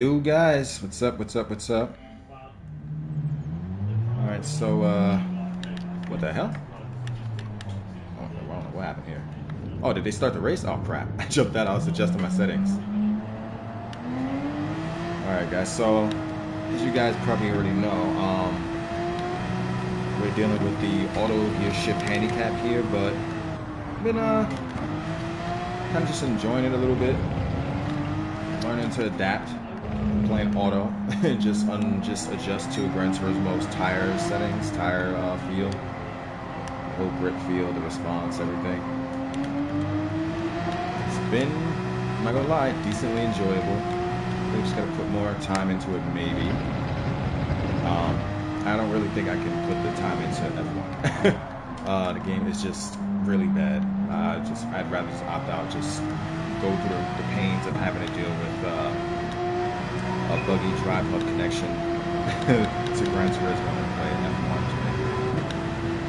Yo guys, what's up, what's up, what's up? Alright, so uh what the hell? Oh, I don't know what happened here. Oh, did they start the race? Oh crap. I jumped out, I was adjusting my settings. Alright guys, so as you guys probably already know, um we're dealing with the auto gear shift handicap here, but I've been uh kind of just enjoying it a little bit. Learning to adapt playing auto and just un, just adjust to Gran Turismo's most tire settings, tire uh, feel, the whole grip feel, the response, everything. It's been, I'm not gonna lie, decently enjoyable. I just gotta put more time into it, maybe. Um, I don't really think I can put the time into F1. uh, the game is just really bad. Uh, just I'd rather just opt out, just go through the, the pains of having to deal with. Uh, a buggy drive hub connection to Gran Turismo and play F1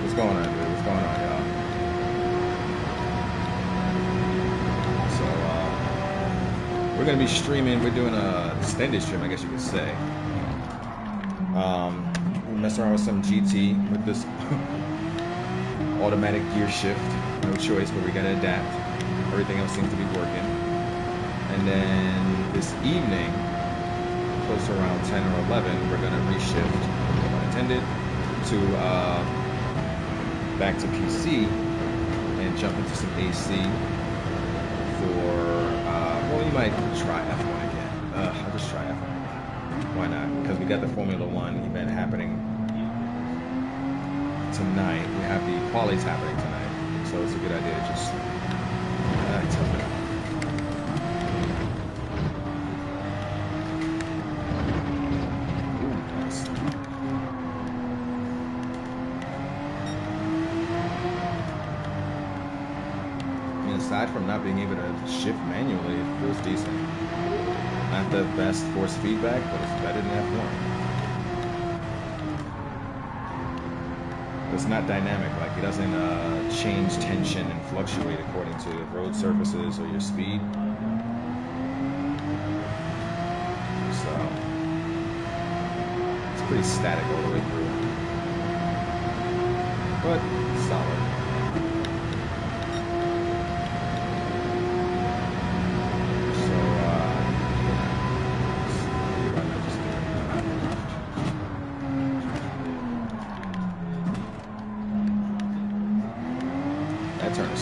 What's going on, dude? What's going on, y'all? So, uh, we're going to be streaming. We're doing a extended stream, I guess you could say. Um, we're messing around with some GT with this automatic gear shift. No choice, but we got to adapt. Everything else seems to be working. And then this evening, close to around 10 or 11, we're going to reshift, no intended, to uh, back to PC and jump into some AC for, uh, well, you might try F1 again. Uh, I'll just try F1 again. Why not? Because we got the Formula One event happening tonight. We have the qualies happening tonight. So it's a good idea to just uh, from not being able to shift manually, it feels decent. The best force feedback, but it's better than F1. It's not dynamic, like it doesn't uh, change tension and fluctuate according to road surfaces or your speed. So it's pretty static all the way through. But solid.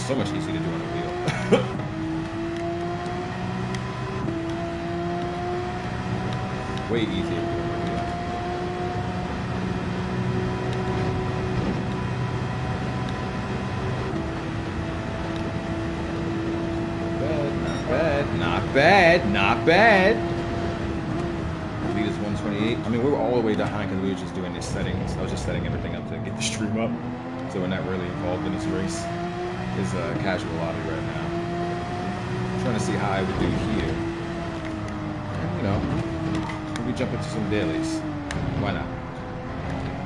so much easier to do on the wheel. Way easier to do on the wheel. Not bad, not bad. Lead is 128. I mean, we were all the way behind because we were just doing these settings. I was just setting everything up to get the stream up. So we're not really involved in this race It's a casual lobby right now. I'm trying to see how I would do here. And, you know, maybe jump into some dailies. Why not?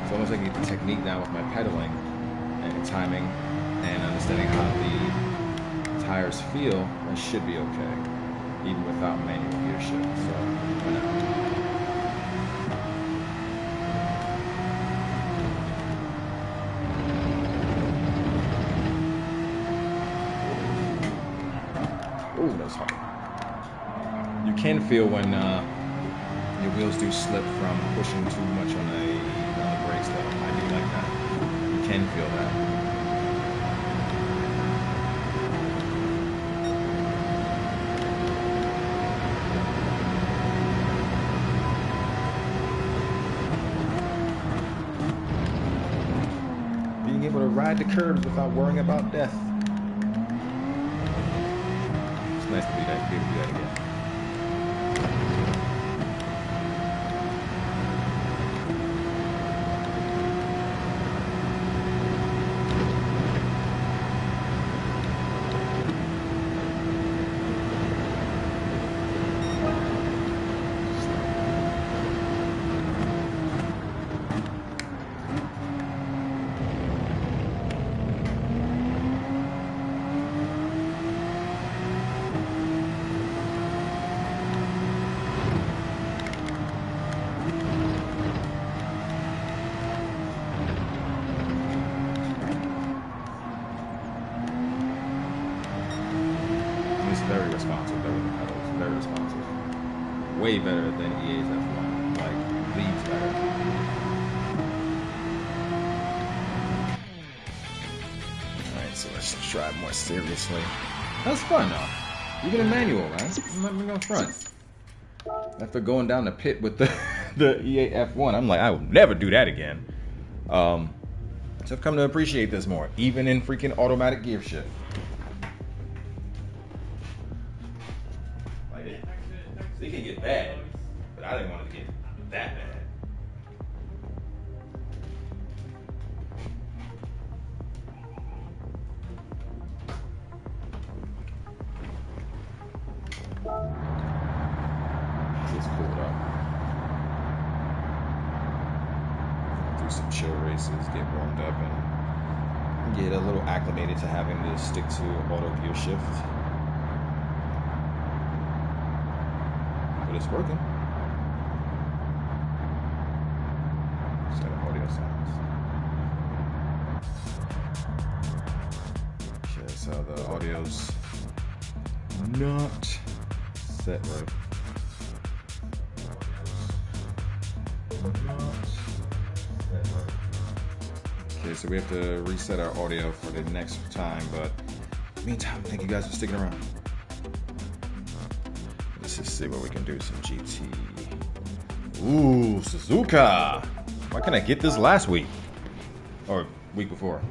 It's almost like the technique now with my pedaling and timing and understanding how the tires feel. I should be okay, even without manual gear shift. So, why not? can feel when uh, your wheels do slip from pushing too much on the, on the brakes, though. I do like that. You can feel that. Ride the curbs without worrying about death. It's nice to be, that, to do that again. Seriously. That's fun though. You get a manual, man. I'm not even gonna front. After going down the pit with the, the EA F1, I'm like, I will never do that again. Um, so I've come to appreciate this more, even in freaking automatic gear shift. Chill races, get warmed up, and get a little acclimated to having to stick to auto gear shift. But it's working. Set audio sounds. Okay, so the audio's not set right. So we have to reset our audio for the next time, but meantime, thank you guys for sticking around. Let's just see what we can do. Some GT. Ooh, Suzuka! Why couldn't I get this last week? Or week before?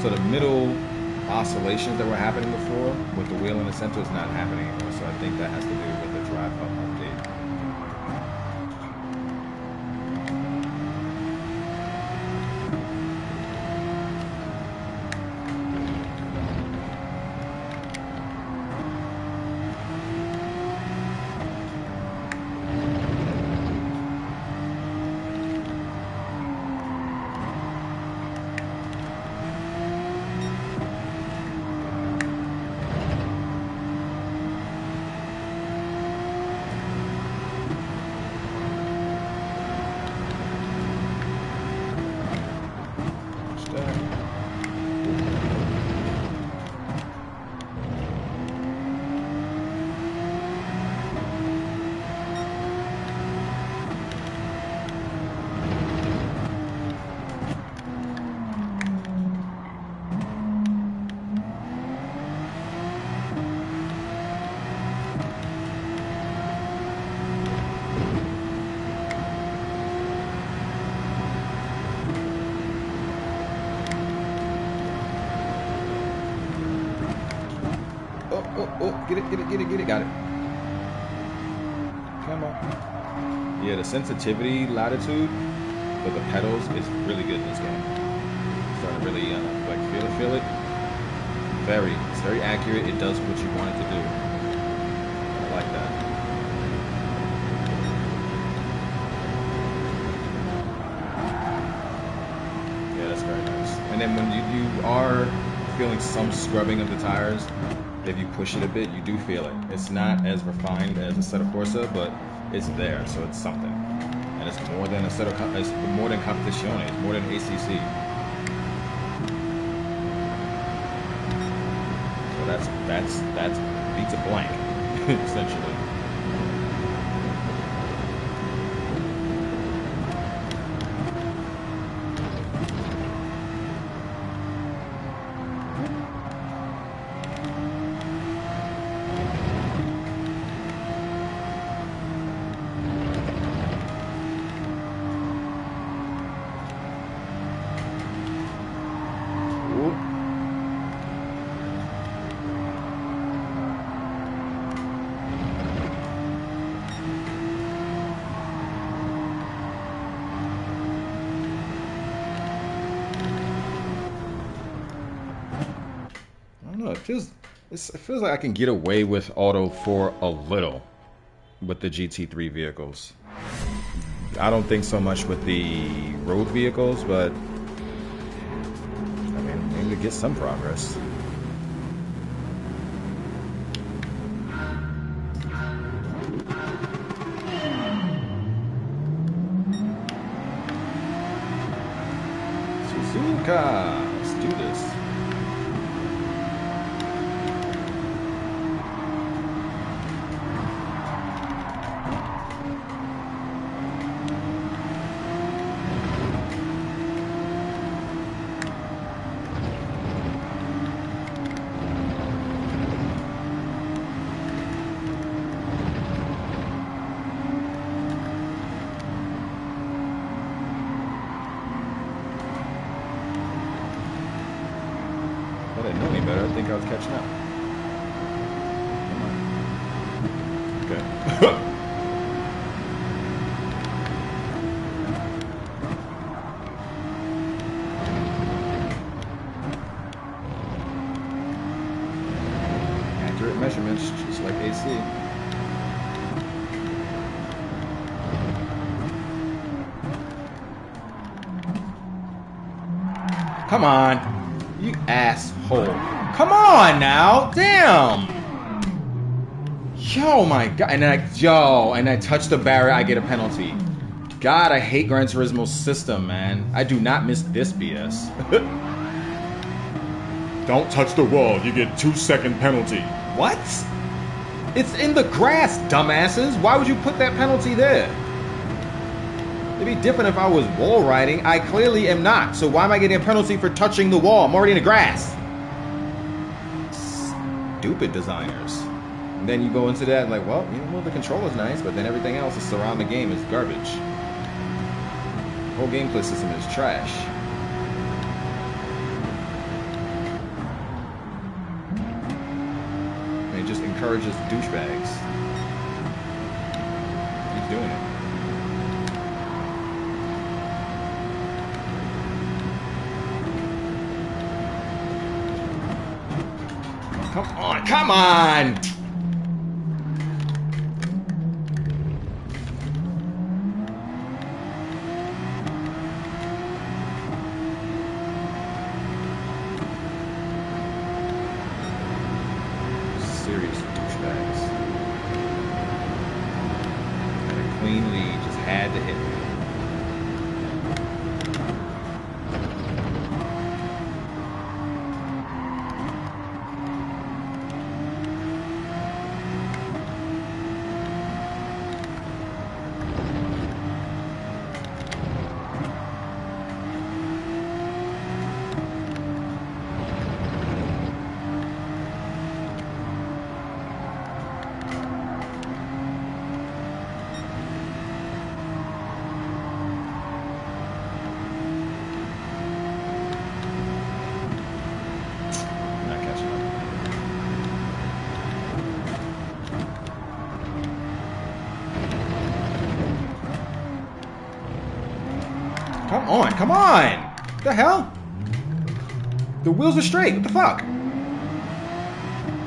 So the middle oscillations that were happening before with the wheel in the center is not happening anymore. So I think that has to do with the drive hub update. Watch that. Oh, oh, oh, get it, get it, get it, get it, got it. Come on. Yeah, the sensitivity latitude but the pedals is really good in this game. Starting to really, uh, like, feel it, feel it. Very, it's very accurate. It does what you want it to do. I like that. Yeah, that's very nice. And then when you, you are feeling some scrubbing of the tires, if you push it a bit, you do feel it. It's not as refined as Assetto Corsa, but it's there, so it's something. It's more than Assetto, it's more than Competizione, it's more than ACC. So that's that's that's beats a blank, essentially. Whoop. I don't know. It feels it's, it feels like I can get away with auto for a little with the GT3 vehicles. I don't think so much with the road vehicles, but I mean, maybe to get some progress. Suzuka I didn't know any better. I think I was catching up. Come on. Okay. Accurate measurements, just like AC. Come on. You asshole. Come on now. Damn. Yo, my God. And I, yo, and I touch the barrier, I get a penalty. God, I hate Gran Turismo's system, man. I do not miss this BS. Don't touch the wall. You get two second penalty. What? It's in the grass, dumbasses. Why would you put that penalty there? It'd be different if I was wall riding. I clearly am not. So why am I getting a penalty for touching the wall? I'm already in the grass. Stupid designers. Then you go into that and like, well, you know, well, the controller's nice, but then everything else is surrounding the game is garbage. The whole gameplay system is trash. And it just encourages douchebags. Keep doing it. Come on, come on! Serious douchebags. And a clean lead just had to hit me. Not catching up. Come on, come on! What the hell? The wheels are straight. What the fuck?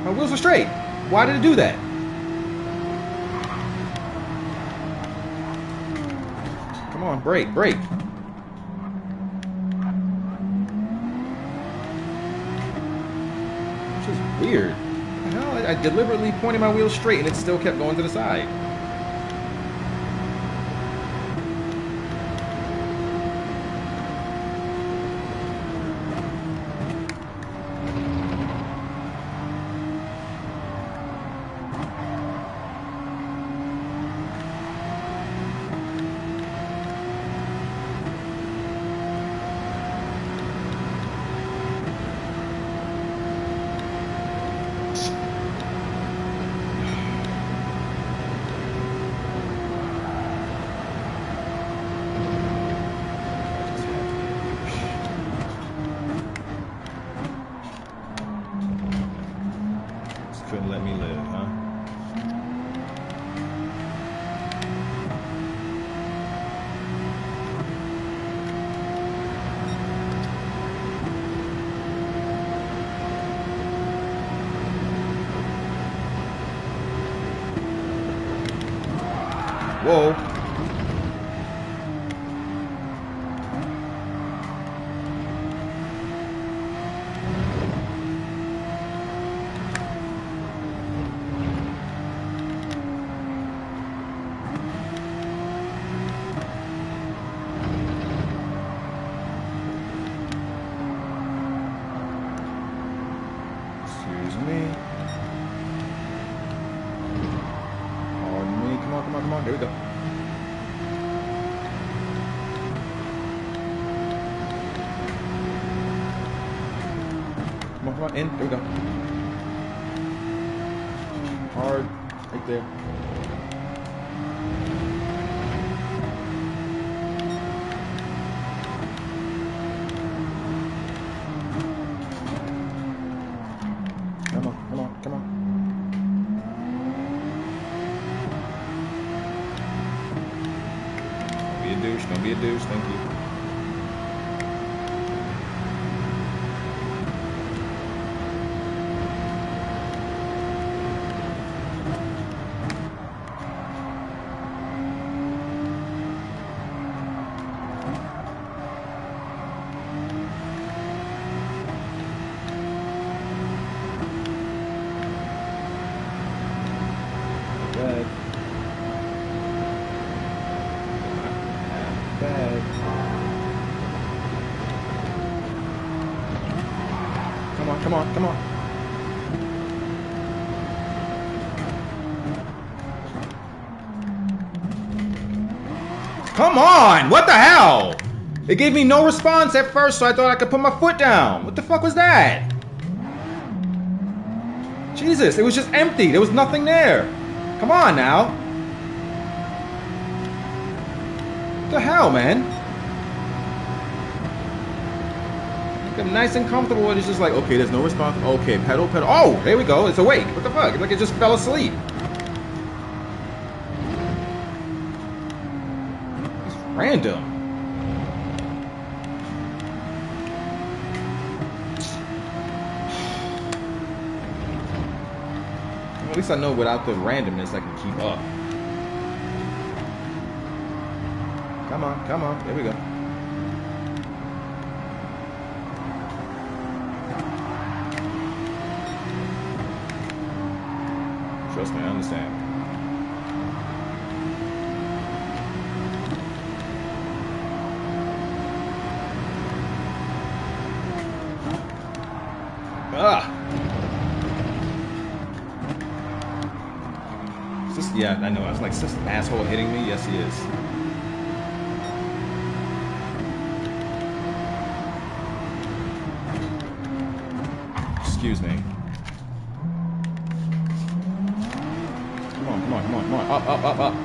My wheels are straight. Why did it do that? Come on, brake, brake. Which is weird. The? I, I deliberately pointed my wheels straight and it still kept going to the side. On! What the hell? It gave me no response at first, so I thought I could put my foot down. What the fuck was that? Jesus, it was just empty. There was nothing there. Come on now. What the hell, man? I'm nice and comfortable, and it's just like, okay, there's no response. Okay, pedal, pedal. Oh, there we go. It's awake. What the fuck? Like it just fell asleep. Random. At least I know without the randomness I can keep up. Come on, come on. There we go. Trust me, I understand. Ah! Is this, yeah, I know. I was like, is this asshole hitting me? Yes, he is. Excuse me. Come on, come on, come on, come on. Up, up, up, up.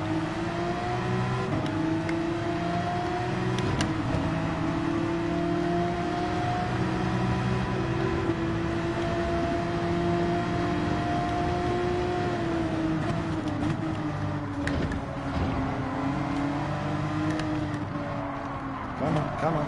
Come on, come on.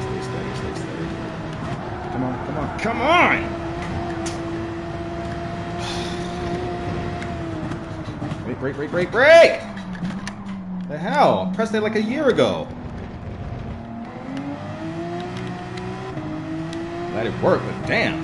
Stay steady, stay steady. Come on, come on, come on! Brake, break, break, break! The hell? I pressed it like a year ago. Glad it work, but damn.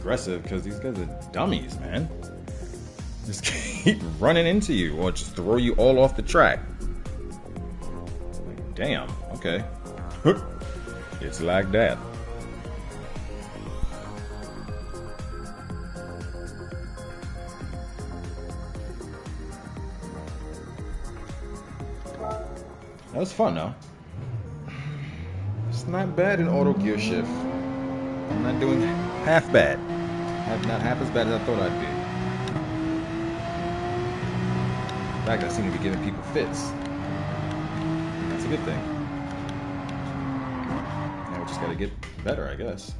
Aggressive because these guys are dummies, man. Just keep running into you or just throw you all off the track. Damn, okay. it's like that. That was fun, though. It's not bad in auto gear shift. I'm not doing half bad. Have not half as bad as I thought I'd be. In fact, I seem to be giving people fits. That's a good thing. Now we just gotta get better, I guess.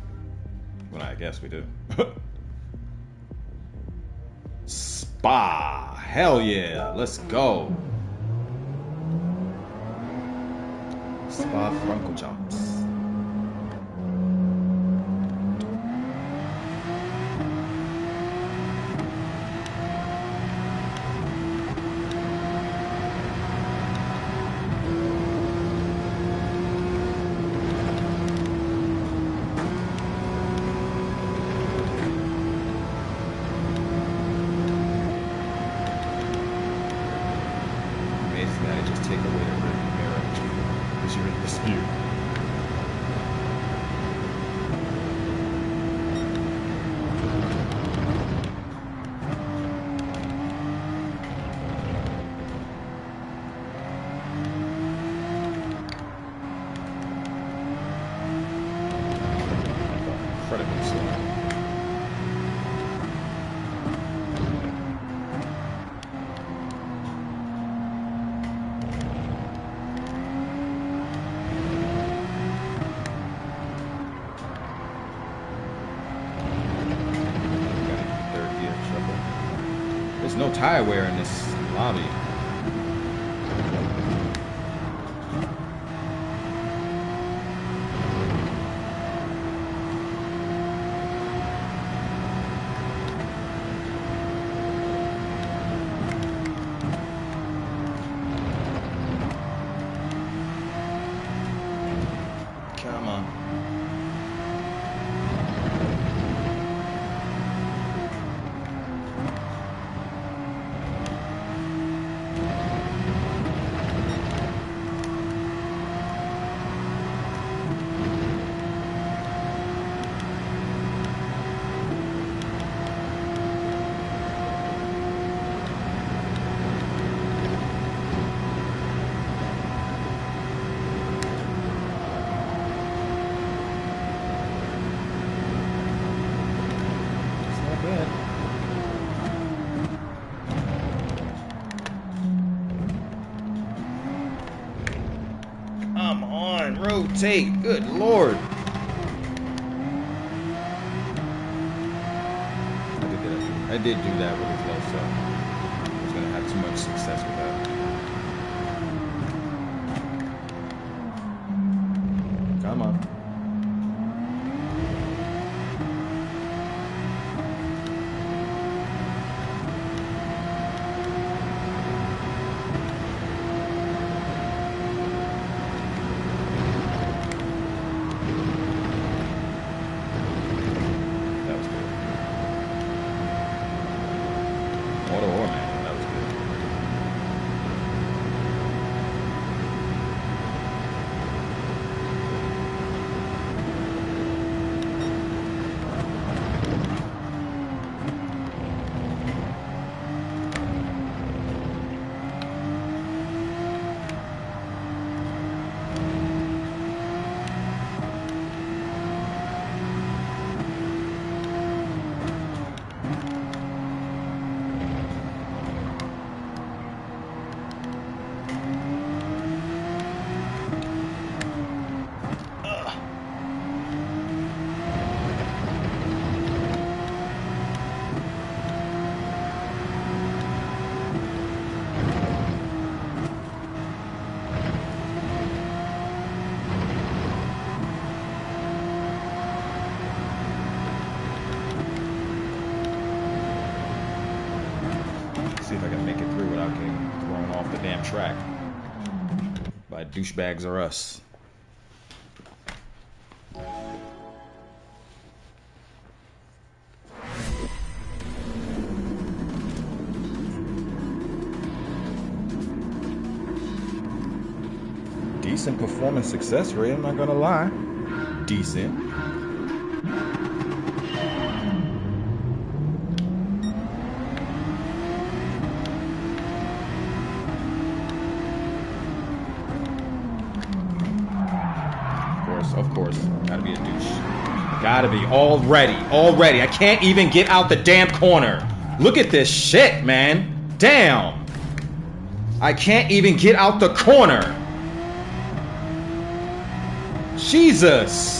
Well, I guess we do. Spa! Hell yeah! Let's go! Spa Franco take? Good lord. I did do that. douchebags are us. Decent performance success rate, I'm not gonna lie. Decent. gotta be. Already. Already. I can't even get out the damn corner. Look at this shit, man. Damn. I can't even get out the corner. Jesus.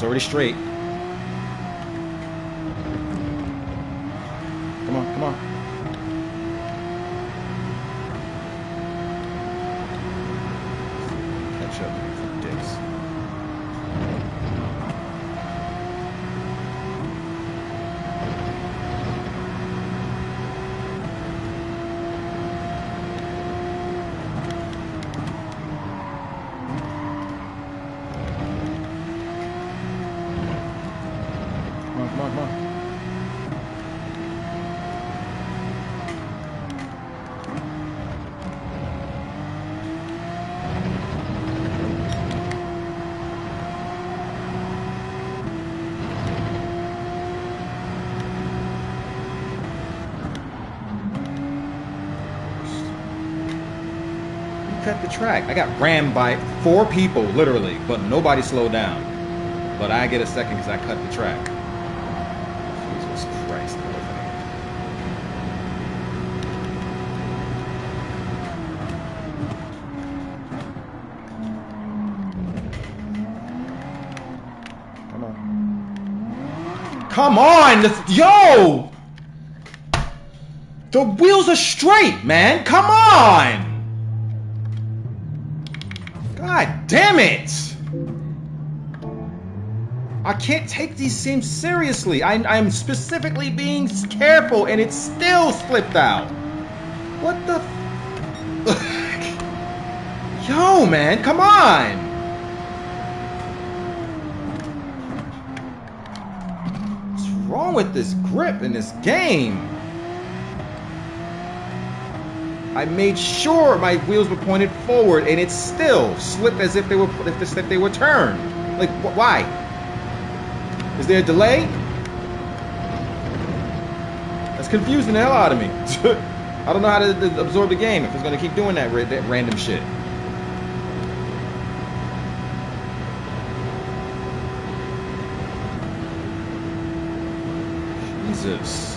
It's already straight. Track. I got rammed by four people, literally, but nobody slowed down. But I get a second because I cut the track. Jesus Christ. Come on. Come on! Yo! The wheels are straight, man! Come on! Damn it! I can't take these seams seriously. I, I'm specifically being careful and it still slipped out. What the? F- Yo, man, come on! What's wrong with this grip in this game? I made sure my wheels were pointed forward, and it still slipped as if they were if they were turned. Like wh- why? Is there a delay? That's confusing the hell out of me. I don't know how to, absorb the game if it's going to keep doing that, that random shit. Jesus.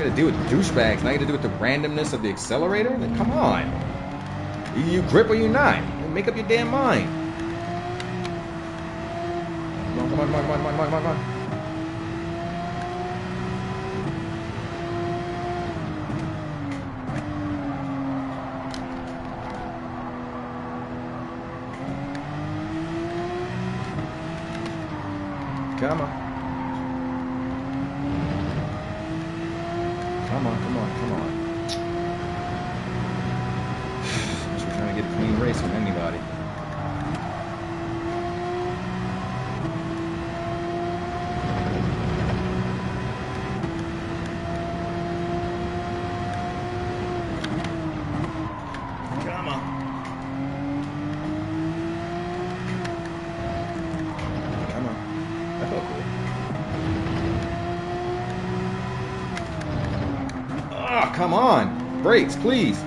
You gotta deal with douchebags. Now you gotta deal with the randomness of the accelerator? Like, come on. Either you grip or you not. Make up your damn mind. Come on, come on, come on, come on, come on, come on, come on. Come on. Come on, come on, come on. Just trying to get a clean race from anybody. Come on. Come on. That felt cool. Come on. Brakes, please.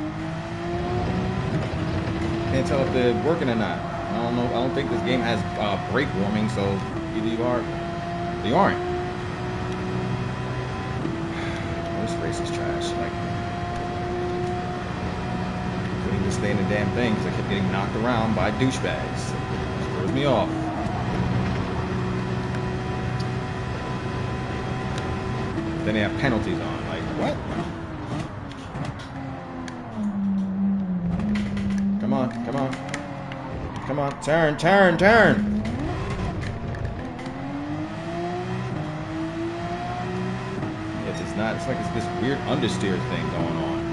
Can't tell if they're working or not. I don't know. I don't think this game has uh, brake warming, so either you are, or you aren't. This race is trash. Like, couldn't even stay in the damn thing because I kept getting knocked around by douchebags. It Throws me off. Then they have penalties on. Like, what? On. Turn, turn, turn. Yes, it's not. It's like it's this weird understeer thing going on.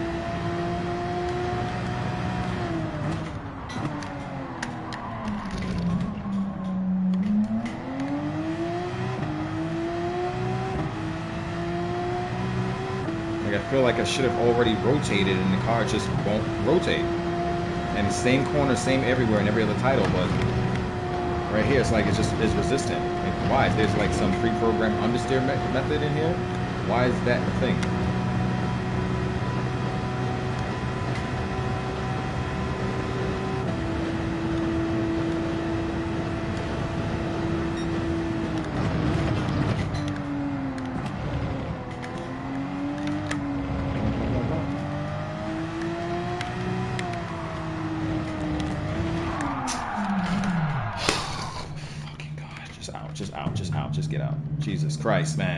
Like I feel like I should have already rotated and the car just won't rotate. And same corner, same everywhere in every other title, but right here it's like it's just is resistant. Like, why? There's like some pre-programmed understeer me- method in here? Why is that the thing? Christ, man.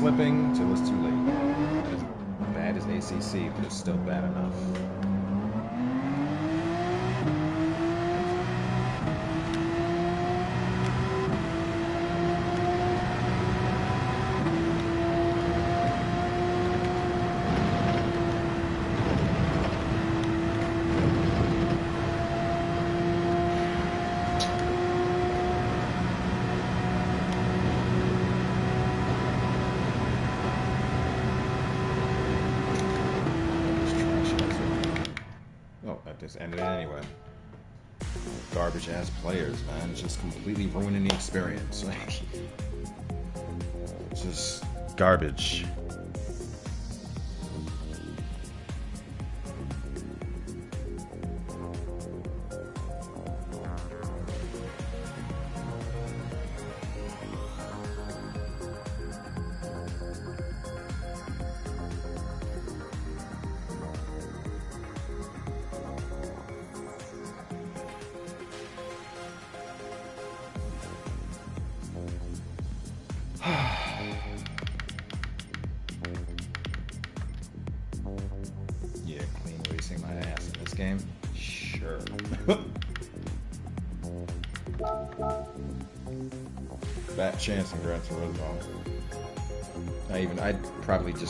Slipping till it's too late. As bad as ACC, but it's still bad enough. just ended it anyway. Garbage ass players, man. It's just completely ruining the experience. Like, just garbage.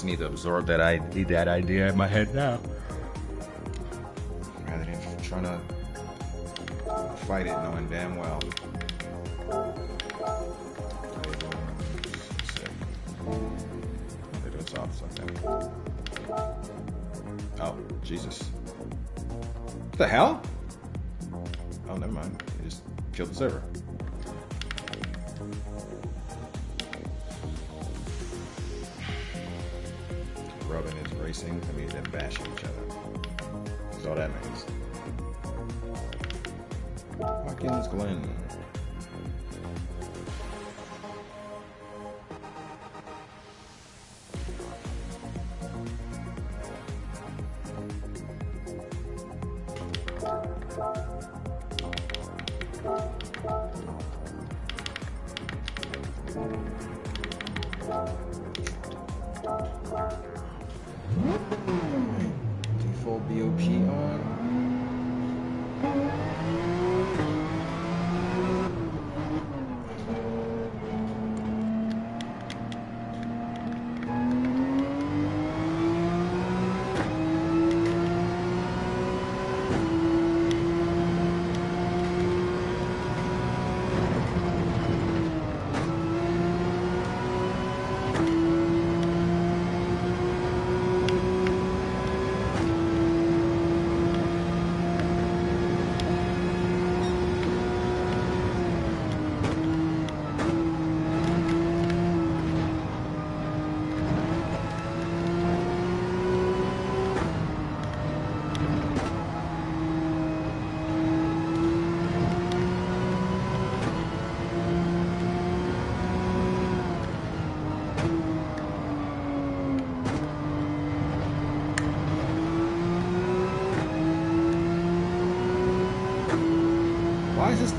Just need to absorb that I need that idea in my head now. Rather than trying to fight it knowing damn well. Oh, Jesus. What the hell? Oh, never mind. Just killed the server. Racing, I mean them bashing each other. That's all that means. Watkins Glen.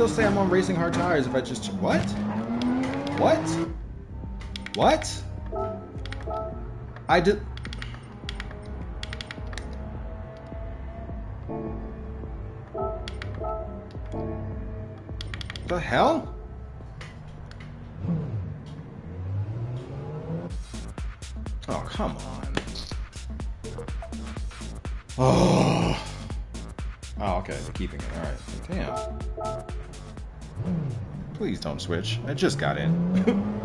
Still say I'm on racing hard tires if I just what? What? What? I did. Please don't switch. I just got in.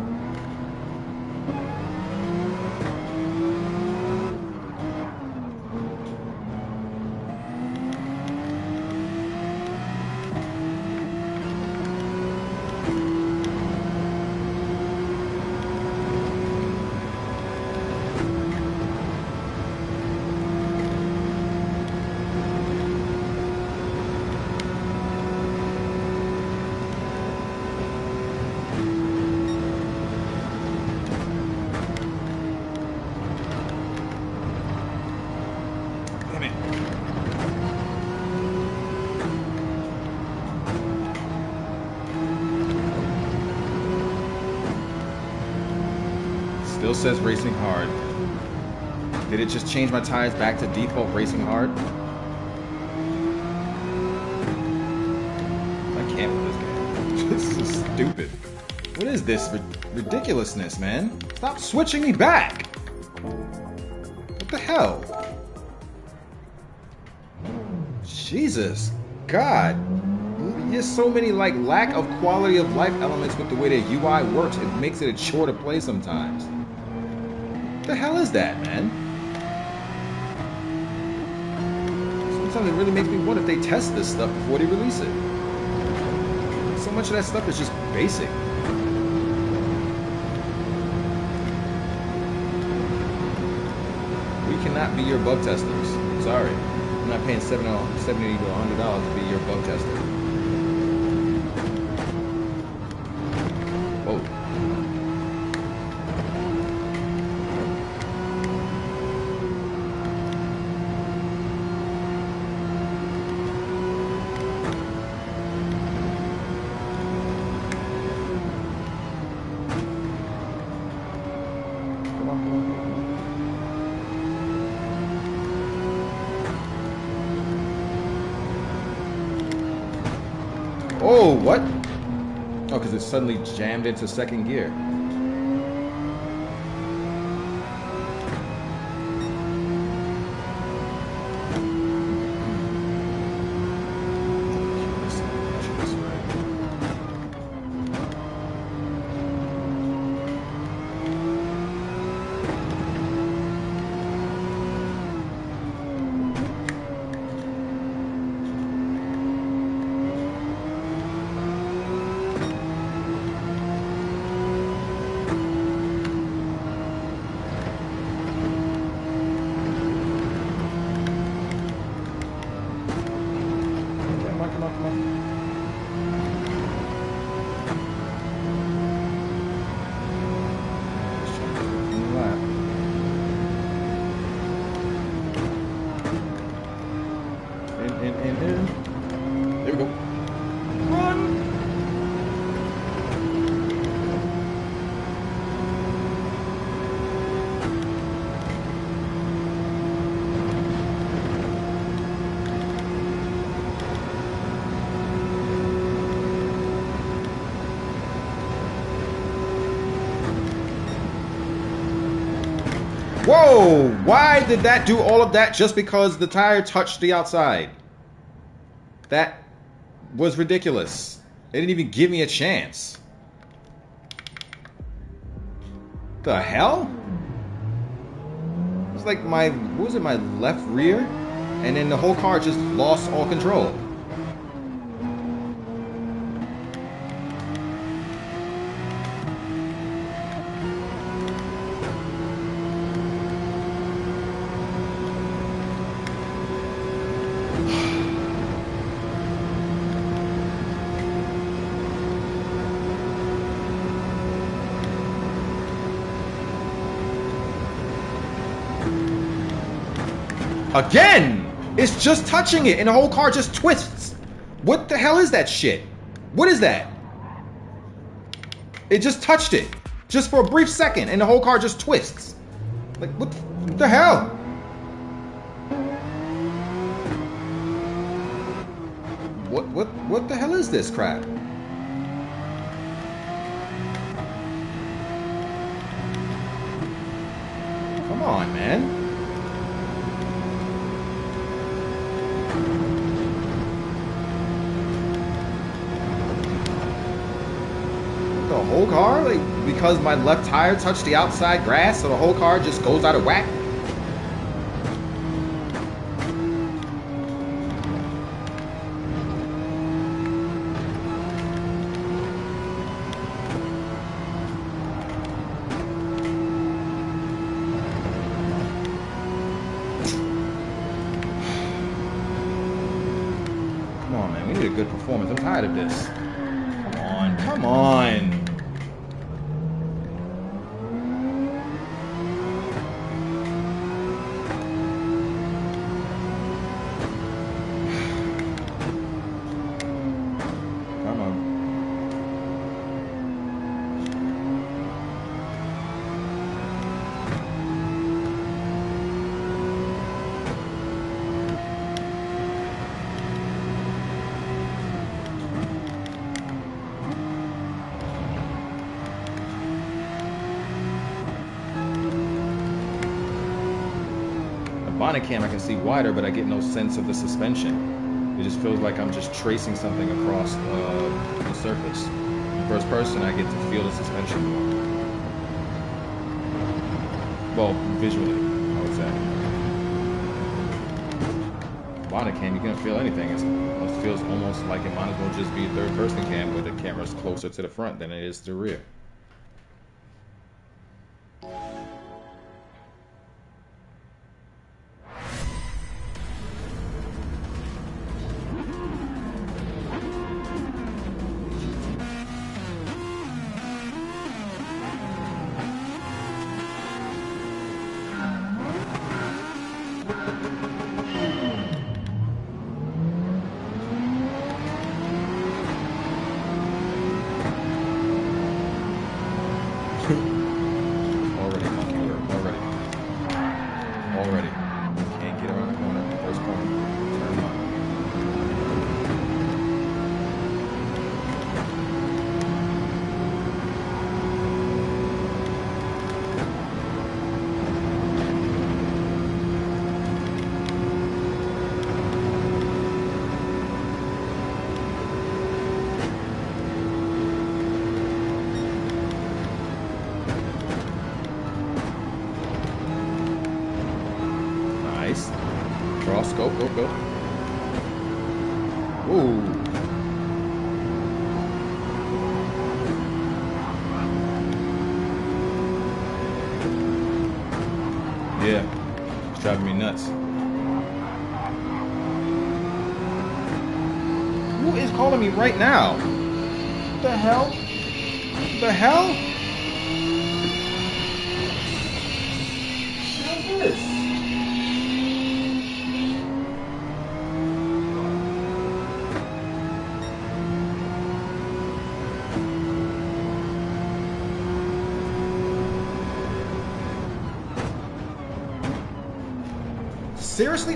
change my tires back to default racing hard? I can't with this game. this is stupid. What is this ridiculousness, man? Stop switching me back! What the hell? Jesus. God. There's so many like lack of quality of life elements with the way the UI works. It makes it a chore to play sometimes. What the hell is that, man? Sometimes it really makes me wonder if they test this stuff before they release it. So much of that stuff is just basic. We cannot be your bug testers. Sorry. I'm not paying 70 to $100 to be your bug tester. Suddenly jammed into second gear. Why did that do all of that just because the tire touched the outside? That was ridiculous. They didn't even give me a chance. The hell? It's like my, what was it, my left rear? And then the whole car just lost all control. Again! It's just touching it and the whole car just twists. What the hell is that shit? What is that? It just touched it. Just for a brief second and the whole car just twists. Like, what the, hell? What, what, what the hell is this crap? Come on, man. Whole car? Like, because my left tire touched the outside grass, so the whole car just goes out of whack? Come on, man. We need a good performance. I'm tired of this. Come on. Come on. Body cam I can see wider, but I get no sense of the suspension. It just feels like I'm just tracing something across uh, the surface. First person, I get to feel the suspension more. Well, visually, I would say. Body cam, you can't feel anything. It's, it feels almost like it might as well just be a third person cam, where the camera's closer to the front than it is to the rear.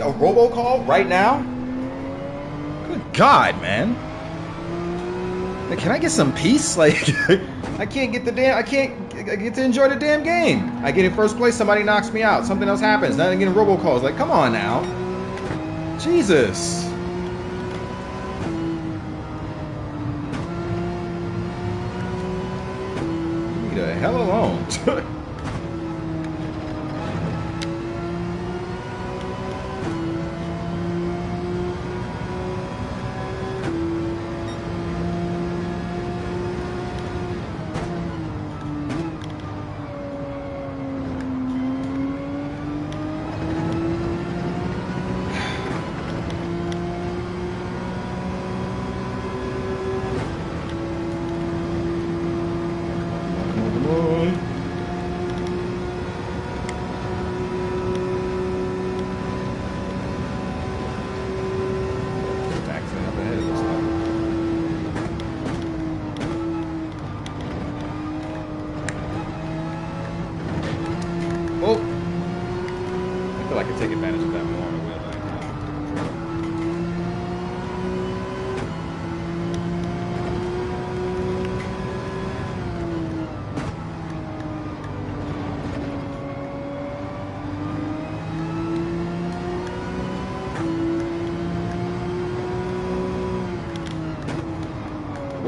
A robocall right now? Good God, man. Like, can I get some peace? Like, I can't get the damn. I can't I get to enjoy the damn game. I get in first place, somebody knocks me out, something else happens. Then I get a robocalls. Like, come on now. Jesus.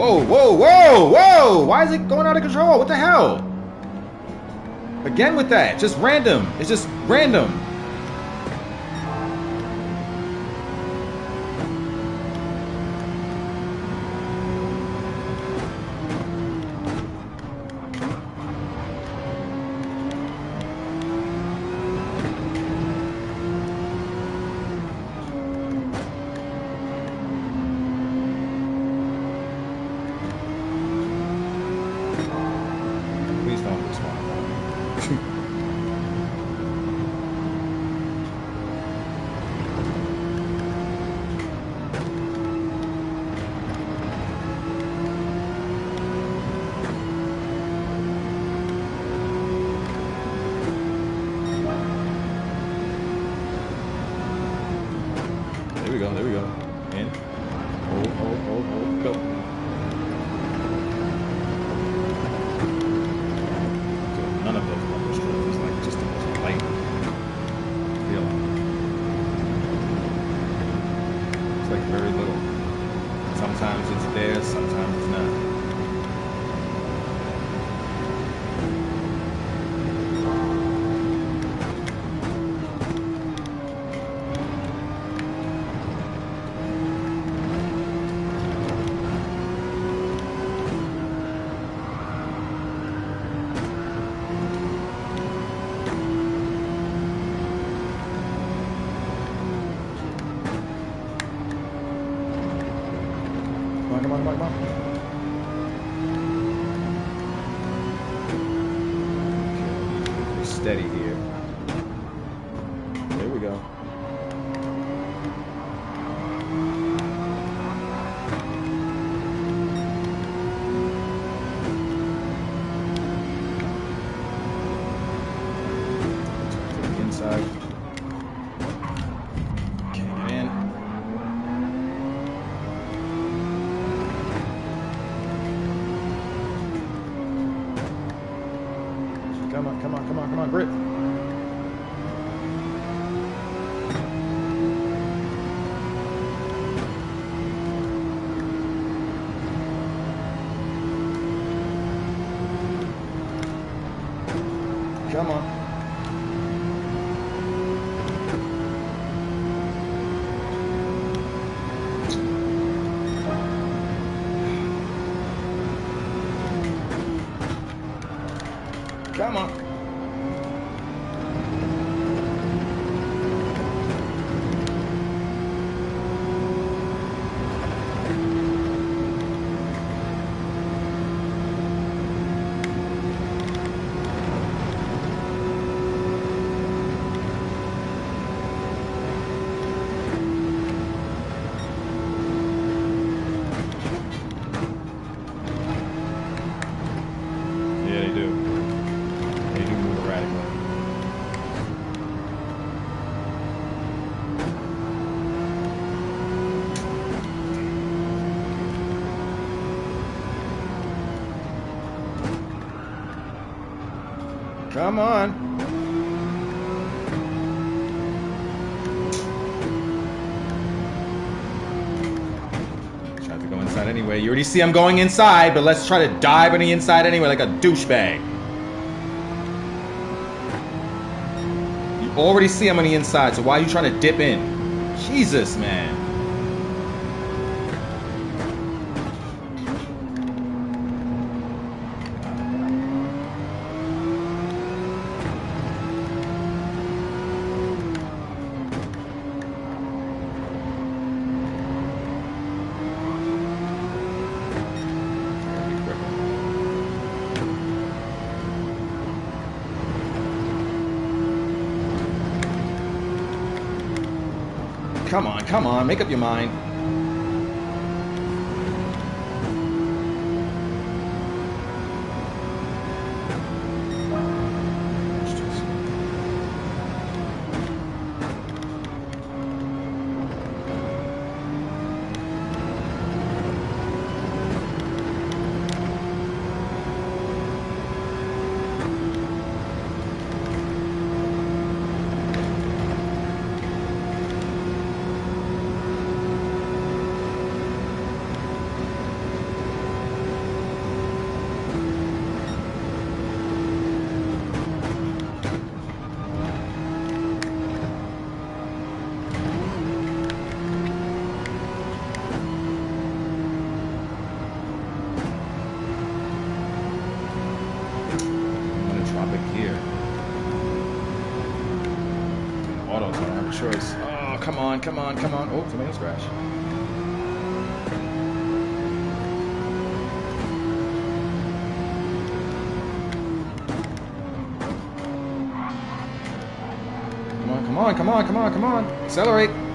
Whoa, whoa, whoa, whoa! Why is it going out of control? What the hell? Again with that. Just random. It's just random. Come on. Tried to go inside anyway. You already see I'm going inside, but let's try to dive on the inside anyway like a douchebag. You already see I'm on the inside, so why are you trying to dip in? Jesus, man. Come on, make up your mind. I'm gonna drop it here. Auto, so I don't have a choice. Oh, come on, come on, come on. Oh, somebody else crashed. Come on, come on, come on, come on, come on. Accelerate.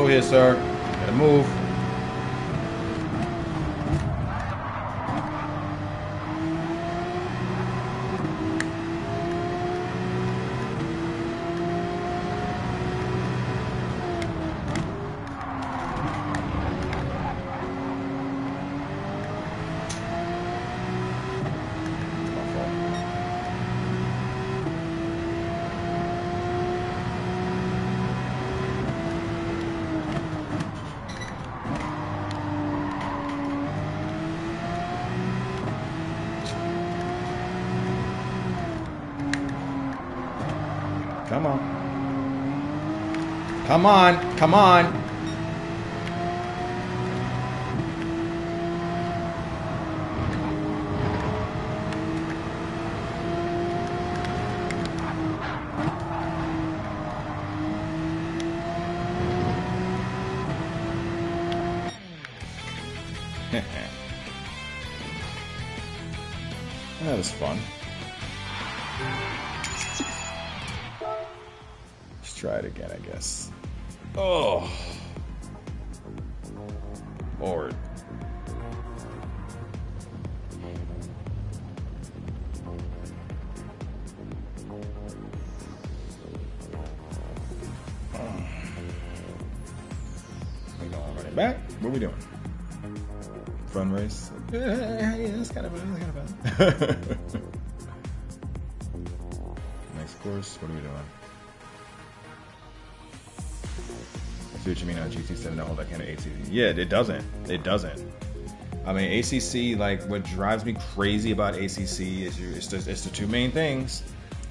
Too here, sir. Gotta move. It's my fault. Come on. Come on. Come on. Next course, what are we doing? See what you mean on GT7 don't hold that kind of ACC. Yeah, it doesn't. It doesn't. I mean, ACC, like, what drives me crazy about ACC is you, it's, just, it's the two main things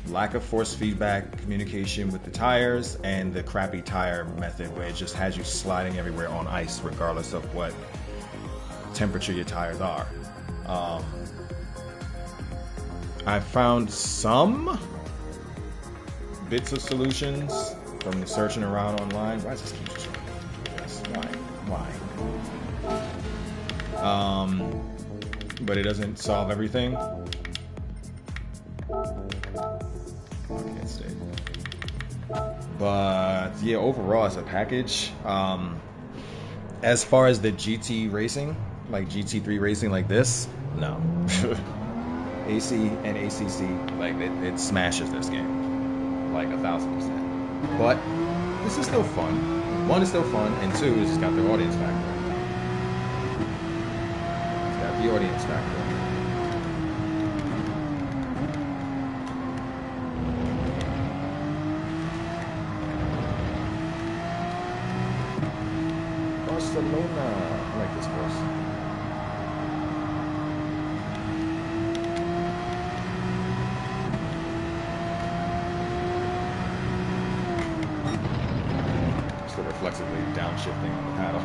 lack of force feedback communication with the tires and the crappy tire method where it just has you sliding everywhere on ice regardless of what temperature your tires are. Um, I found some bits of solutions from searching around online. Why does this keep Why? Why? Um, but it doesn't solve everything. I can't stay. But yeah, overall as a package, um, as far as the GT racing, like GT3 racing like this, no. AC and ACC, like it, it smashes this game, like a thousand percent. But this is still fun. One is still fun, and two, it's got the audience factor. It's got the audience factor. Barcelona. I like this course. Sort of reflexively downshifting on the paddle.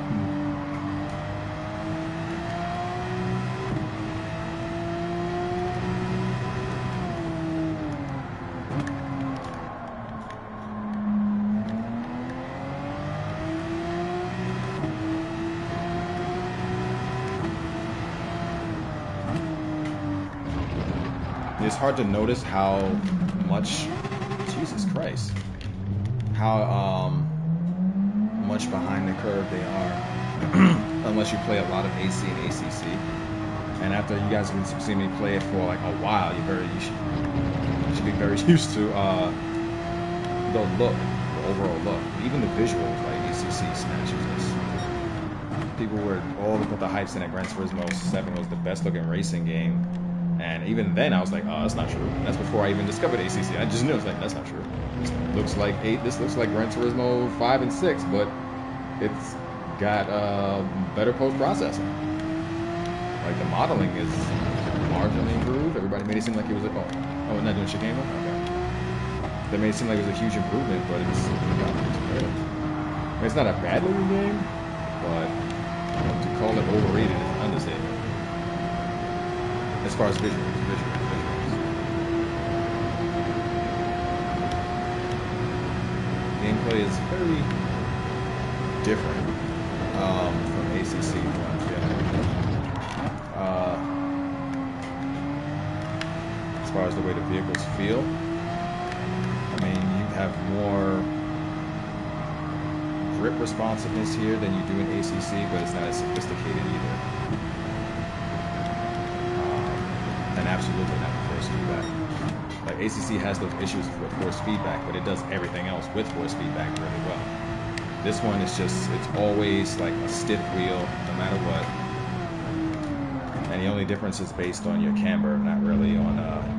It's hard to notice how much, Jesus Christ, how um, much behind the curve they are, unless you play a lot of AC and ACC. And after you guys have been seeing me play it for like a while, you very you should you should be very used to uh, the look, the overall look, even the visuals. Like ACC smashes this. People were all put the hypes in that Gran Turismo 7 was the best looking racing game. And even then, I was like, "Oh, that's not true." That's before I even discovered ACC. I just knew, I was like, "That's not true." This looks like eight. This looks like Gran Turismo five and six, but it's got uh, better post processing. Like the modeling is marginally improved. Everybody made it seem like it was like, "Oh, oh, we're not doing mode." Okay. They made it seem like it was a huge improvement, but it's it's, it's not a bad looking game, but to call it overrated. As far as visuals. Gameplay is very different um, from ACC Uh, as far as the way the vehicles feel, I mean, you have more grip responsiveness here than you do in ACC, but it's not as sophisticated either. Um, and absolutely not force feedback. Like ACC has those issues with force feedback, but it does everything else with force feedback really well. This one is just, it's always like a stiff wheel, no matter what. And the only difference is based on your camber, not really on uh,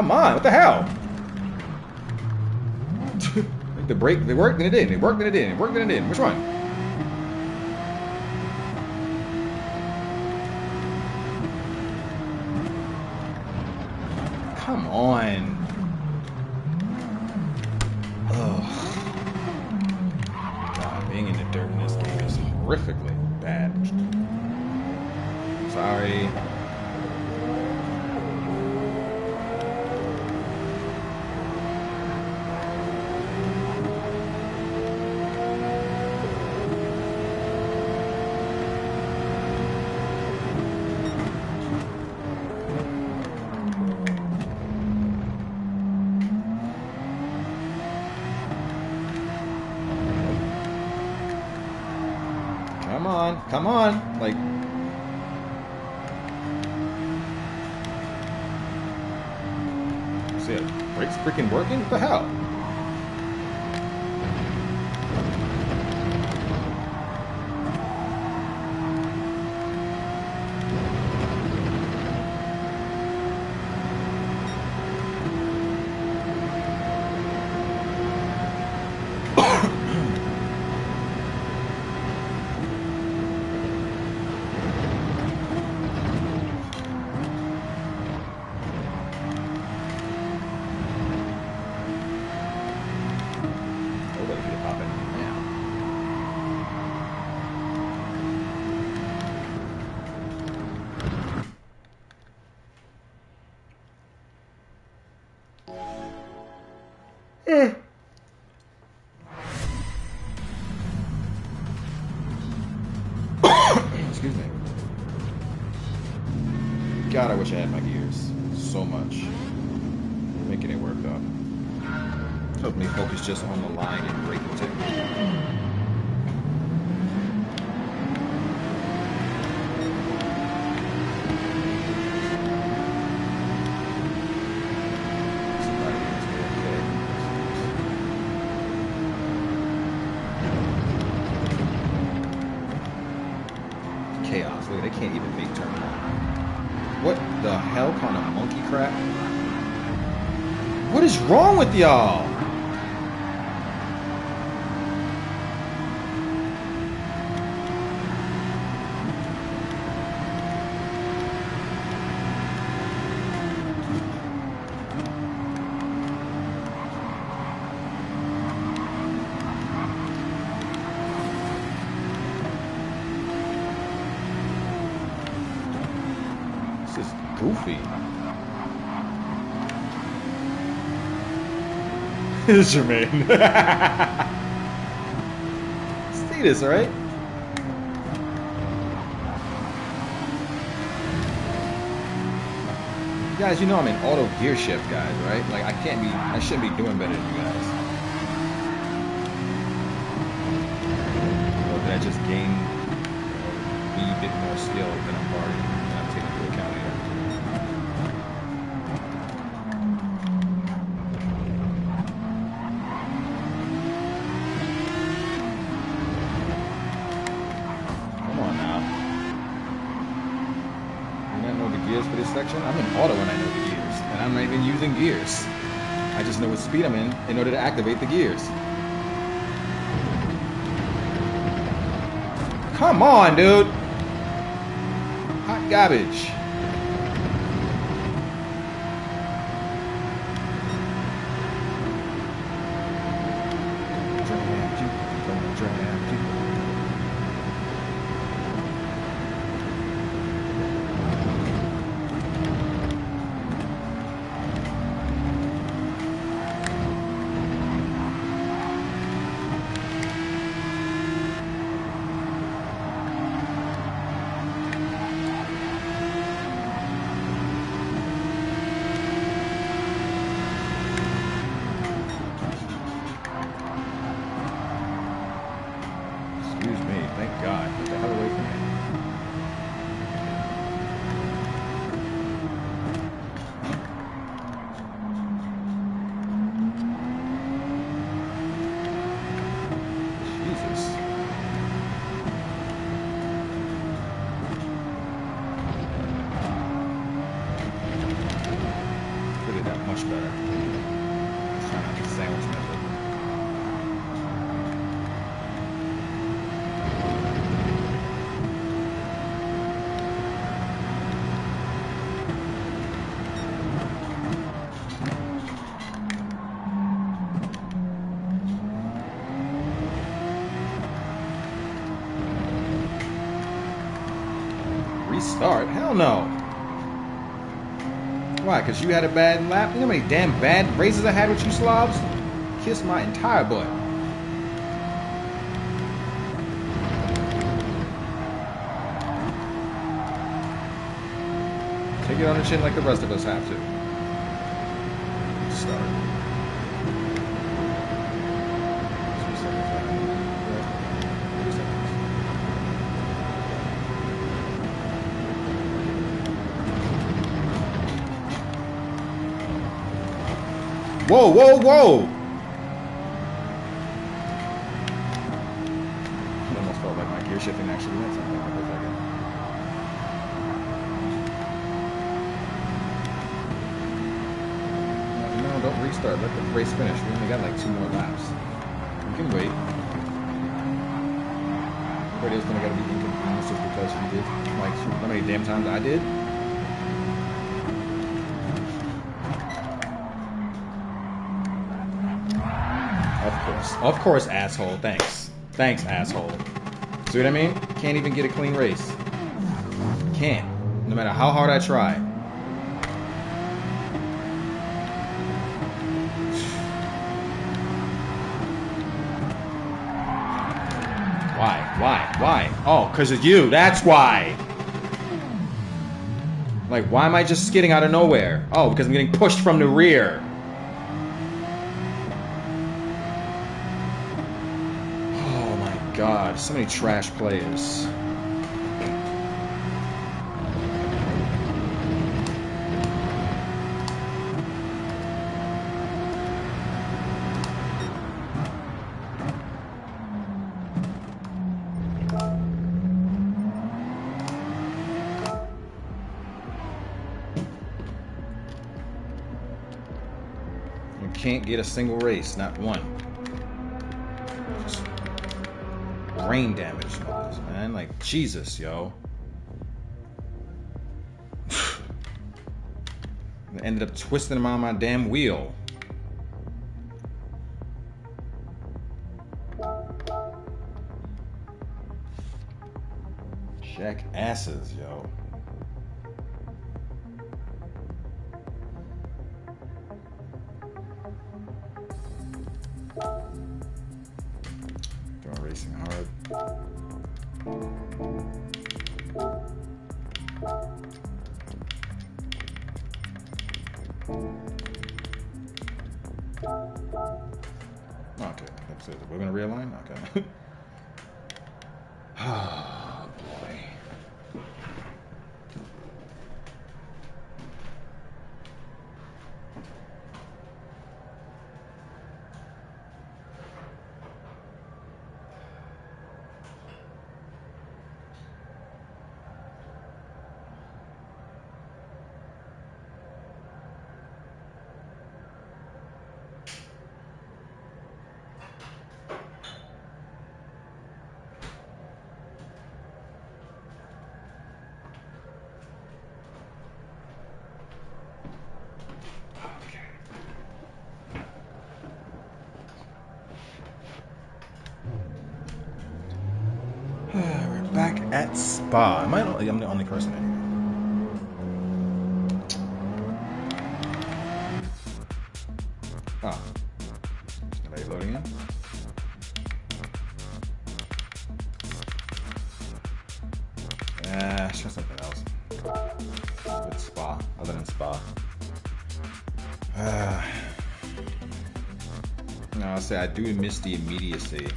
come on! What the hell? The brake, they worked and it didn't. It worked and it didn't. It worked and it didn't. Which one? with y'all? This is goofy. Jermaine. See this, alright? Guys, you know I'm an auto gear shift, guys, right? Like, I can't be, I shouldn't be doing better than you guys. Or did I just gain a bit more skill than I'm already, than I'm taking into account here? Come on now. You not know the gears for this section? I'm in auto when I know the gears, and I'm not even using gears. I just know what speed I'm in in order to activate the gears. Come on, dude. Hot garbage. Draft you, gonna draft you. Excuse me, thank God. Get the hell away from me. Jesus. Could have done much better. Trying not to sandwich method. Restart? Hell no. Why? Because you had a bad lap? You know how many damn bad races I had with you slobs? Kiss my entire butt. Take it on the chin like the rest of us have to. Start. Two seconds left. Two seconds. Whoa, whoa, whoa! It almost felt like my gear shifting actually meant something like a second. No, don't restart. Let the race finish. We only got like two more laps. We can wait. Else gonna gotta be inconvenienced just because you did like how many damn times I did. Of course. Of course, asshole. Thanks. Thanks, asshole. See what I mean? Can't even get a clean race. Can't. No matter how hard I try. Why? Why? Why? Oh, because of you. That's why. Like, why am I just skidding out of nowhere? Oh, because I'm getting pushed from the rear. Oh my god, so many trash players. You can't get a single race, not one. Brain damage, mothers, man. Like Jesus, yo. Ended up twisting him on my damn wheel. At Spa. Am I, I'm the only person anyway. Oh. Somebody loading in? Yeah, show something else. With Spa, other than Spa. Uh, no, I'll say I do miss the immediacy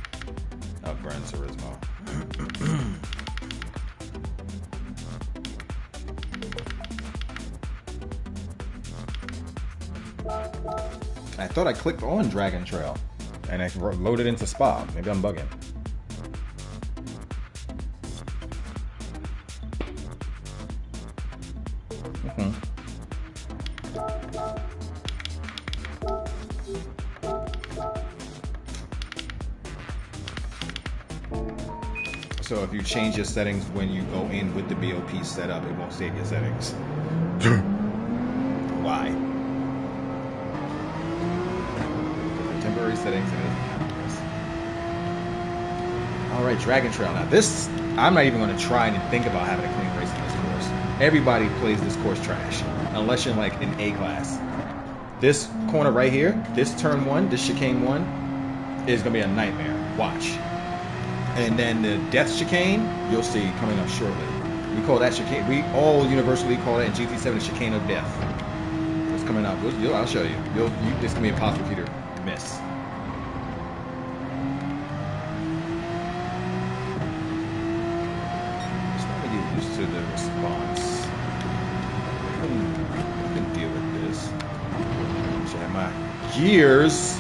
thought I clicked on Dragon Trail and I loaded into Spa. Maybe I'm bugging. Mm-hmm. So if you change your settings when you go in with the BOP setup, it won't save your settings. Why? temporary settings and it All right, Dragon Trail. Now this, I'm not even going to try and think about having a clean race in this course. Everybody plays this course trash, unless you're like in A class. This corner right here, this turn one, this chicane one, is going to be a nightmare. Watch. And then the death chicane, you'll see coming up shortly. We call that chicane. We all universally call that in GT7 chicane of death. It's coming up. I'll show you. You'll, you. This can be impossible to miss. Starting to get used to the response. I can, I can deal with this. Should have my gears.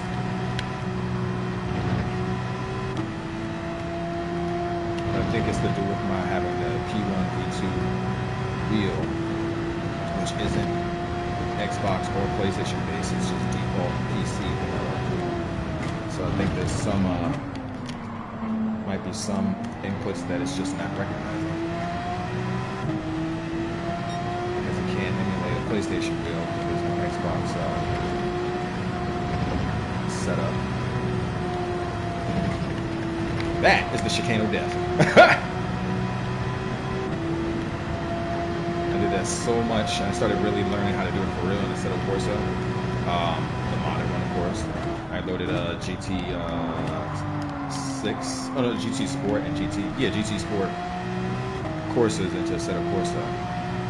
I think it's to do with my having the P1 V2 wheel, which isn't Xbox or PlayStation based. It's just default PC. So I think there's some, uh, might be some inputs that it's just not recognizing. Because it can't emulate a PlayStation wheel because there's no Xbox uh, setup. That is the chicane of death. I did that so much. I started really learning how to do it for real instead of Corsa. Um, the modded one, of course. I loaded a GT uh, 6, oh no, GT Sport and GT, yeah, GT Sport courses into Assetto Corsa.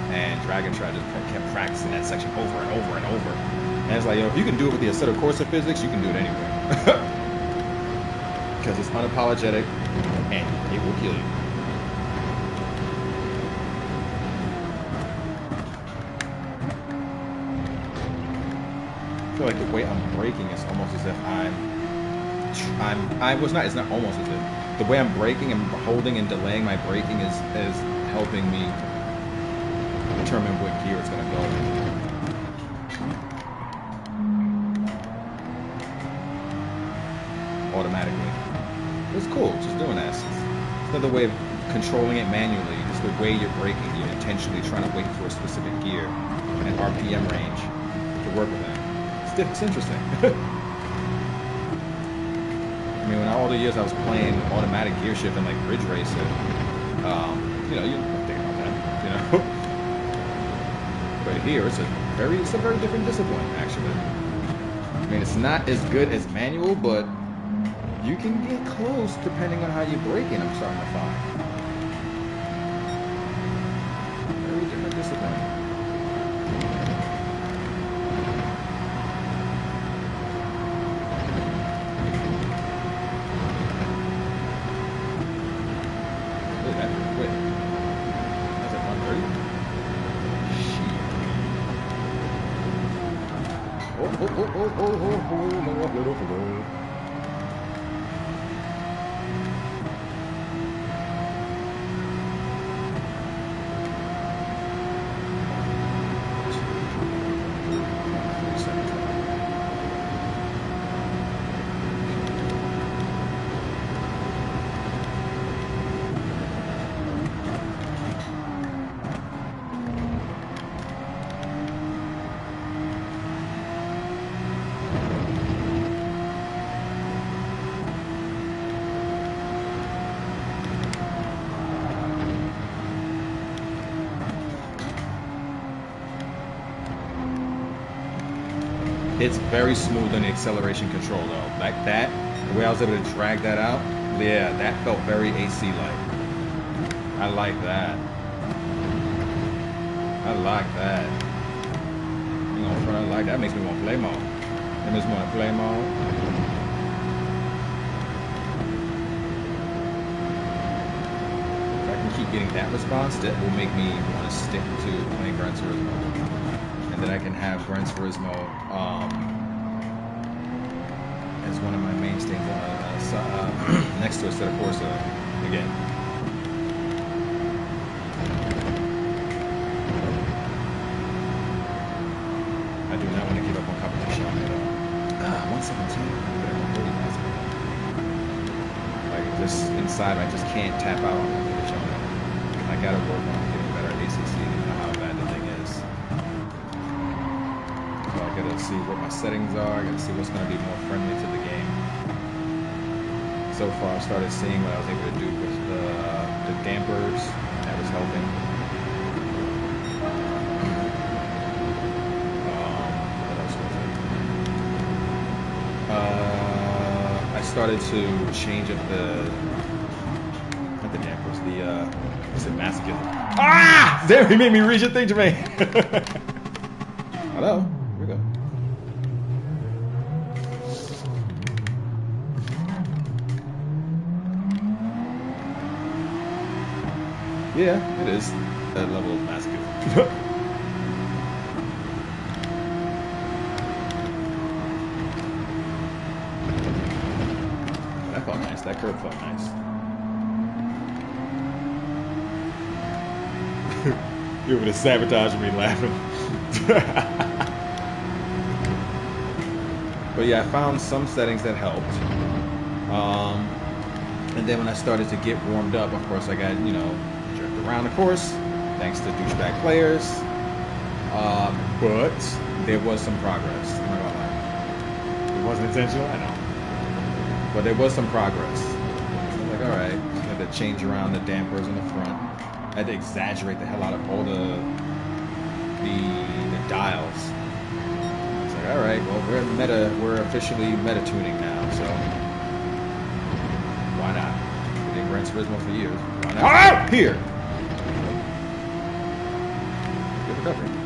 And Dragon Trail just kept practicing that section over and over and over. And it's like, yo, if you can do it with the Assetto Corsa physics, you can do it anywhere. because it's unapologetic and it will kill you. I feel like the way I'm braking is almost as if I'm, I'm, I was not. It's not almost as if the way I'm braking and holding and delaying my braking is is helping me determine what gear it's gonna go It's cool, just doing that. It's another way of controlling it manually. Just the way you're braking, you're intentionally trying to wait for a specific gear and RPM range to work with that. It's, it's interesting. I mean, when all the years I was playing automatic gear shift and like Ridge Racer, um, you know, you don't think about that, you know. but here, it's a very, it's a very different discipline, actually. I mean, it's not as good as manual, but You can get close depending on how you break it, I'm starting to find. Very different discipline. Wait, that, wait. That's at 130? Shit. Oh, oh, oh, oh, oh, oh, oh, my little hello. It's very smooth on the acceleration control though. Like that, the way I was able to drag that out, yeah, that felt very AC like. I like that. I like that. You know, I like that makes me want to play more. That makes me want to play can keep getting that response, that will make me want to stick to playing Gran Turismo and then I can have Gran Turismo um, as one of my mainstays uh, uh, next to Assetto Corsa again. I do not want to give up on competition at all. Ah, 117. Like just inside, I just can't tap out on competition. I gotta work on getting better at ACC and how bad the thing is. So I gotta see what my settings are. I gotta see what's gonna be more friendly to the. So far, I started seeing what I was able to do with the the dampers. That was helping. Um, what else was it? Uh, I started to change up the not the dampers. The uh, what's it? Masculine. Ah! Damn, he made me reach a thing, Jermaine. Hello. Here we go. Yeah, it is that level of masculine. that felt nice. That curve felt nice. You would have sabotaged me laughing. but yeah, I found some settings that helped. Um, and then when I started to get warmed up, of course, I got, you know, around the course, thanks to douchebag players. Um, but there was some progress. I'm not gonna lie. It wasn't intentional, I know. But there was some progress. I was like, all right, I had to change around the dampers in the front. I had to exaggerate the hell out of all the the, the dials. I was like, all right, well, we're meta, we're officially meta tuning now, so why not? Did Gran Turismo for years. Why not? Ah! Here.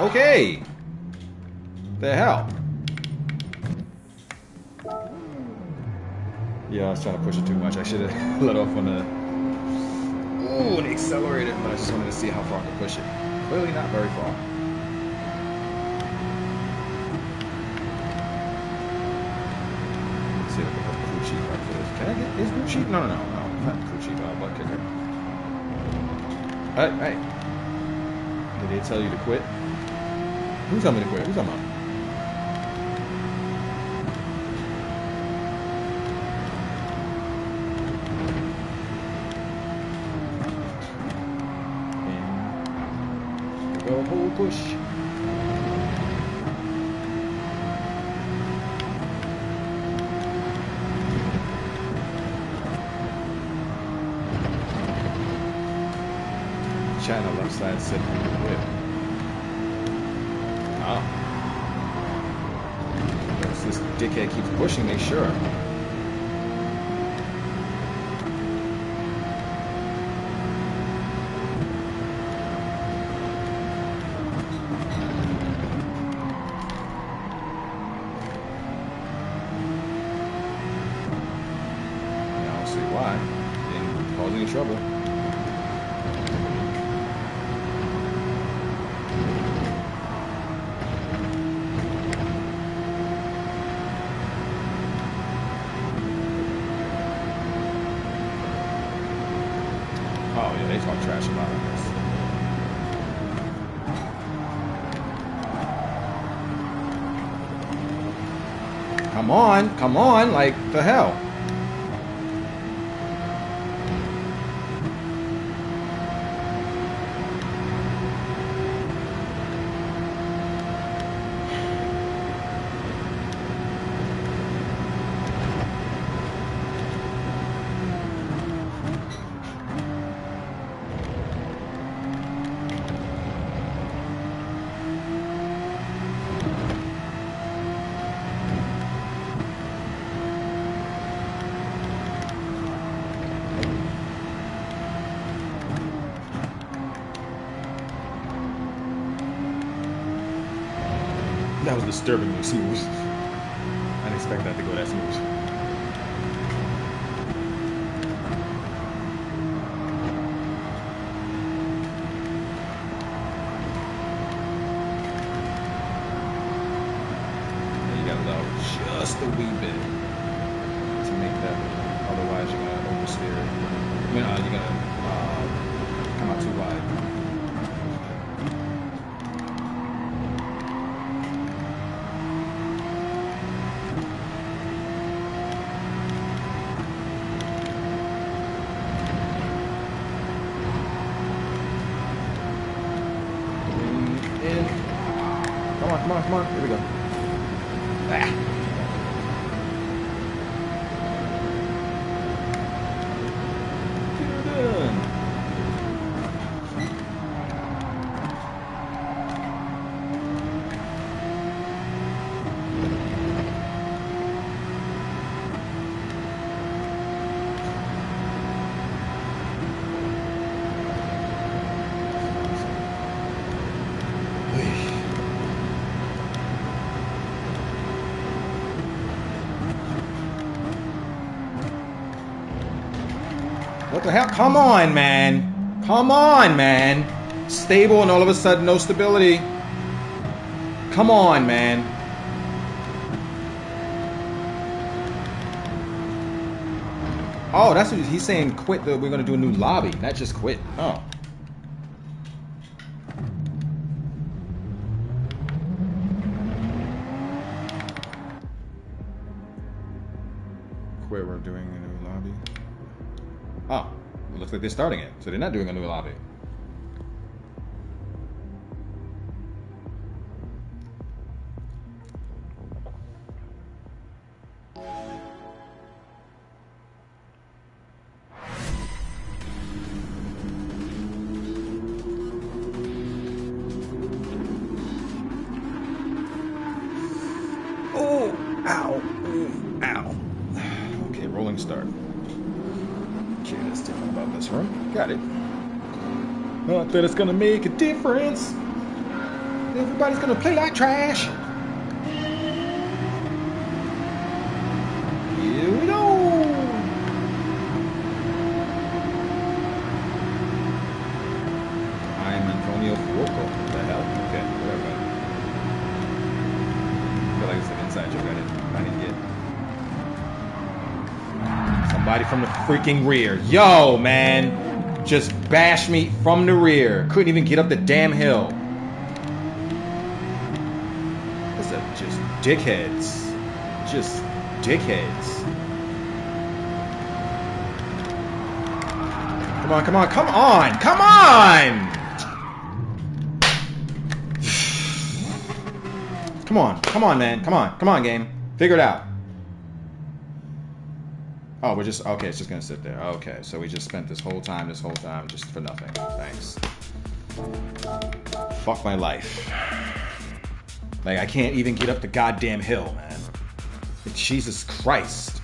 okay. The hell? Yeah, I was trying to push it too much. I should have let off on the ooh, and accelerated, but I just wanted to see how far I could push it. Clearly not very far. Let's see if I can put crew chief after this. Can I get is crew chief? No, no, no, no, not crew chief. Uh, butt kicker. Hey, hey. Did they tell you to quit? Who's telling me to quit? Who's talking about? And go whole push. China left side said quit. Oh. Guess this dickhead keeps pushing me, sure. Yeah, I don't see why. Didn't cause any trouble. Oh yeah, they talk trash about us. Come on, come on, like the hell. Disturbingly smooth. I didn't expect that to go that smooth. And you gotta allow just a wee bit to make that. Otherwise, you're gonna oversteer. I mean, uh, you're gonna uh, come out too wide. in. Come on, come on, come on. Here we go. Ah. Get her done. What the hell? Come on, man. Come on, man. Stable and all of a sudden no stability. Come on, man. Oh, that's what he's saying. Quit. We're gonna do a new lobby, not just quit. Oh. Looks like they're starting it. So they're not doing a new lobby. Gonna make a difference. Everybody's gonna play like trash. Here we go. I am Antonio Fuoco. What the hell? Okay, whatever. I feel like it's an inside joke I didn't, I didn't get. Somebody from the freaking rear. Yo, man. Just bashed me from the rear. Couldn't even get up the damn hill. Those are just dickheads. Just dickheads. Come on, come on, come on, come on! Come on, come on, man, come on, come on, game. Figure it out. Oh, we're just okay. It's just gonna sit there. Okay, so we just spent this whole time, this whole time, just for nothing. Thanks. Fuck my life. Like I can't even get up the goddamn hill, man. Jesus Christ.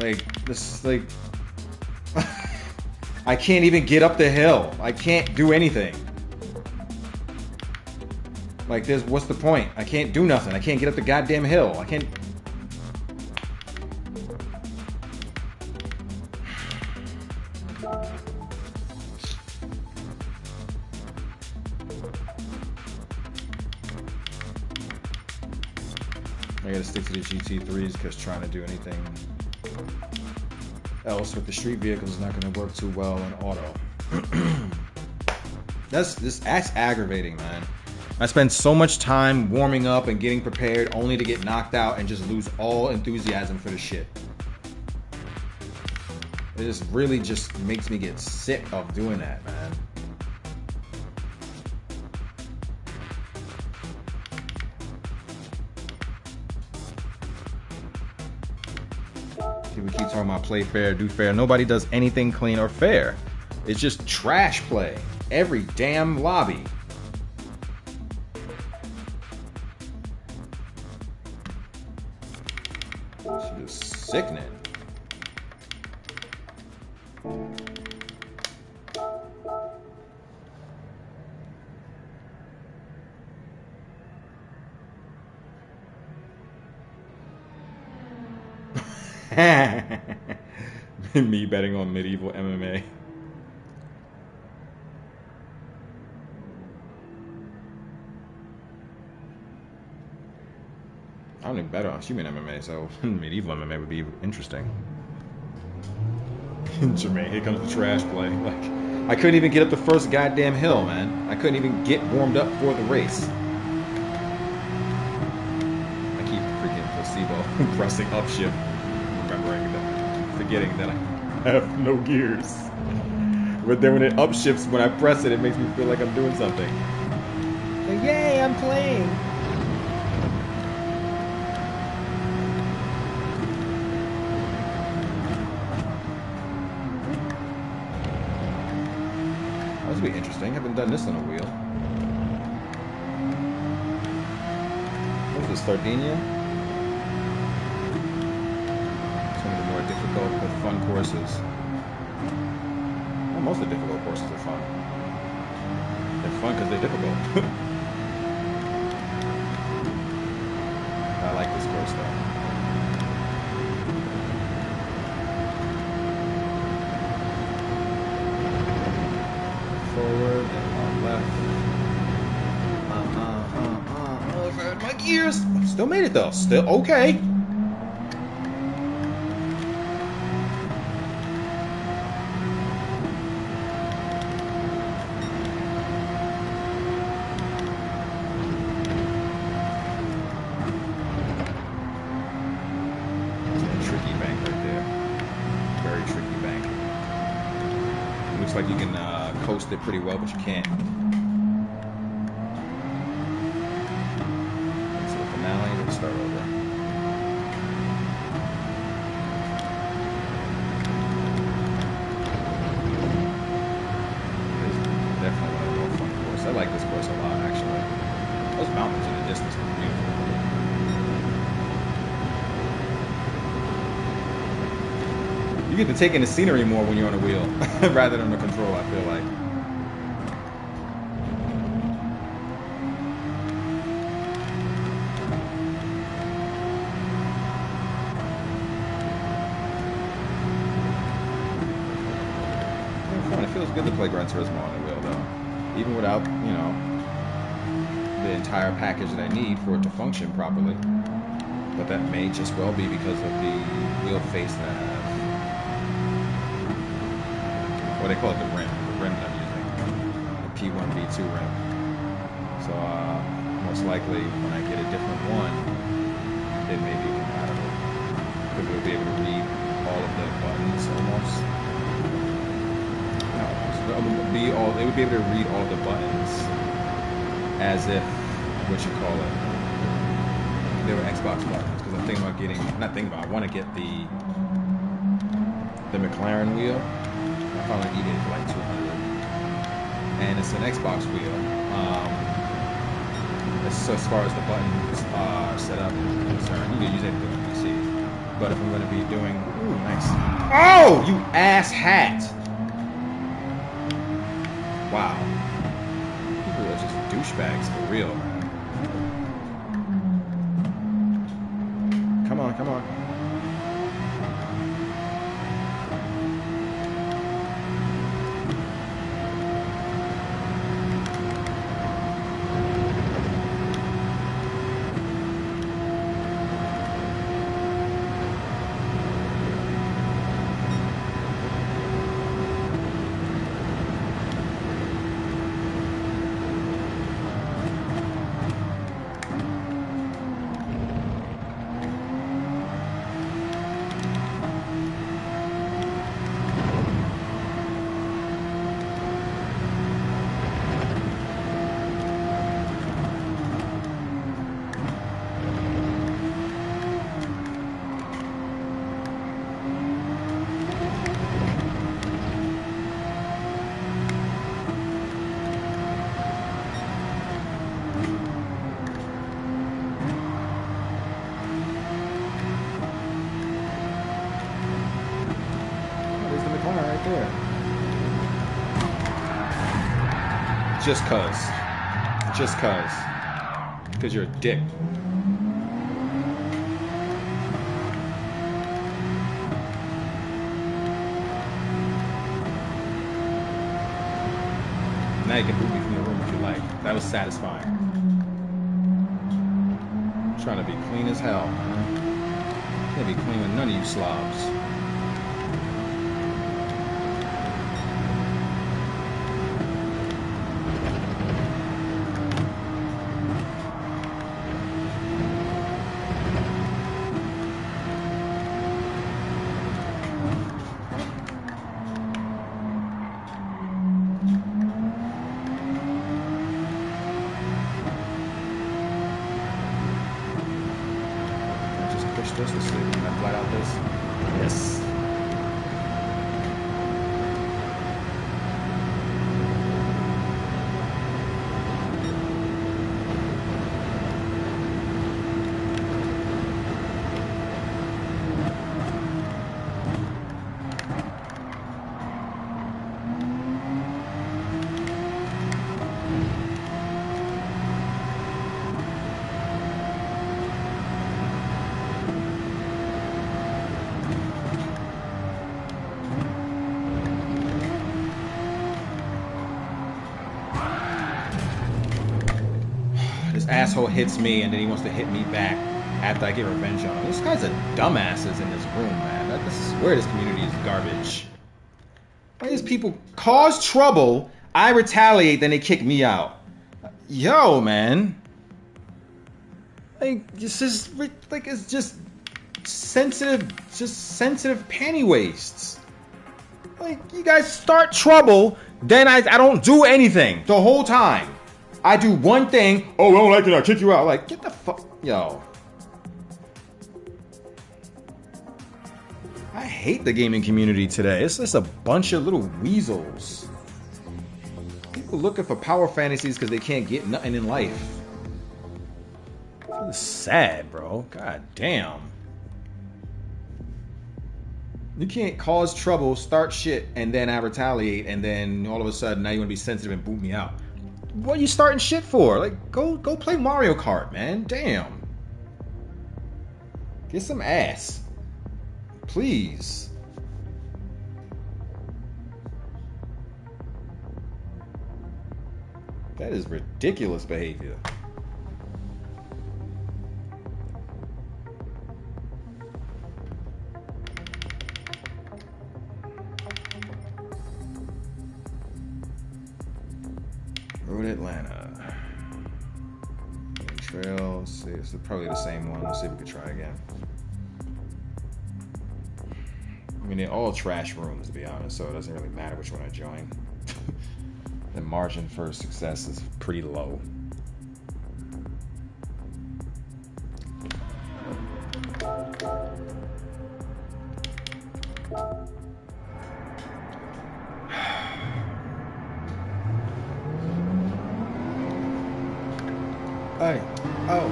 Like this, like I can't even get up the hill. I can't do anything. Like this, what's the point? I can't do nothing. I can't get up the goddamn hill. I can't. GT3s because trying to do anything else with the street vehicles is not gonna work too well in auto. that's this that's aggravating, man. I spend so much time warming up and getting prepared only to get knocked out and just lose all enthusiasm for the shit. It just really just makes me get sick of doing that, man. People keep talking about play fair, do fair. Nobody does anything clean or fair. It's just trash play. Every damn lobby. Shit is sickening. Me betting on medieval MMA. I don't even bet on human MMA, so medieval MMA would be interesting. Jermaine, here comes the trash play. Like, I couldn't even get up the first goddamn hill, man. I couldn't even get warmed up for the race. I keep freaking placebo pressing up shift, remembering that, forgetting that I have no gears. But then when it upshifts, when I press it, it makes me feel like I'm doing something. Like, yay, I'm playing. This will be interesting. Haven't done this on a wheel. What is this, Sardinia? It's one of the more difficult but fun courses. Well, most of the difficult courses are fun. They're fun because they're difficult. I like this course though. forward and on left. Uh, uh, uh, uh, over my gears. Still made it though. Still okay. Tricky bank right there. Very tricky bank. Looks like you can uh, coast it pretty well, but you can't. So the finale, let's start over. This is definitely one of the more fun courses. I like this course a lot, actually. Those mountains in the distance were beautiful. You get to take in the scenery more when you're on a wheel rather than the control. I feel like. It feels good to play Gran Turismo on the wheel, though, even without you know the entire package that I need for it to function properly. But that may just well be because of the wheel face that I have. What they call it, the rim. The rim that I'm using. The P1, V2 rim. So, uh, most likely, when I get a different one, it may be compatible. Because we'll be able to read all of the buttons almost. No, so it'll be all, they would be able to read all the buttons as if, what you call it, were Xbox. Because I'm thinking about getting, not thinking about, I want to get the the McLaren wheel. I found on eBay for like 200 and it's an Xbox wheel. Um, as, as far as the buttons are set up concerned, you can use anything on PC. But if I'm going to be doing, ooh, nice. Oh, you ass hat! Wow, people are just douchebags for real, man. Come on, come on. There's the McLaren right there. Just cuz. Just cuz. Because you're a dick. Now you can boot me from the room if you like. That was satisfying. trying to be clean as hell. Can't be clean with none of you slobs. I just push this to sleep. Can I flat out this? Yes. This asshole hits me and then he wants to hit me back after I get revenge on him. This guy's a dumbasses in this room, man. This is where this community is garbage. Why these people cause trouble, I retaliate, then they kick me out. Yo, man. Like this is like it's just sensitive, just sensitive panty wastes. Like you guys start trouble, then I I don't do anything the whole time. I do one thing. Oh, I don't like it. I'll kick you out. Like get the fuck, yo. I hate the gaming community today. It's just a bunch of little weasels. People looking for power fantasies because they can't get nothing in life. This is sad, bro. God damn. You can't cause trouble, start shit, and then I retaliate, and then all of a sudden now you want to be sensitive and boot me out. What are you starting shit for? Like, go go play Mario Kart, man. Damn. Get some ass. Please. That is ridiculous behavior. Road Atlanta. Trail, see, it's probably the same one. Let's see if we can try again. I mean, they're all trash rooms, to be honest, so it doesn't really matter which one I join. the margin for success is pretty low. Hey, oh,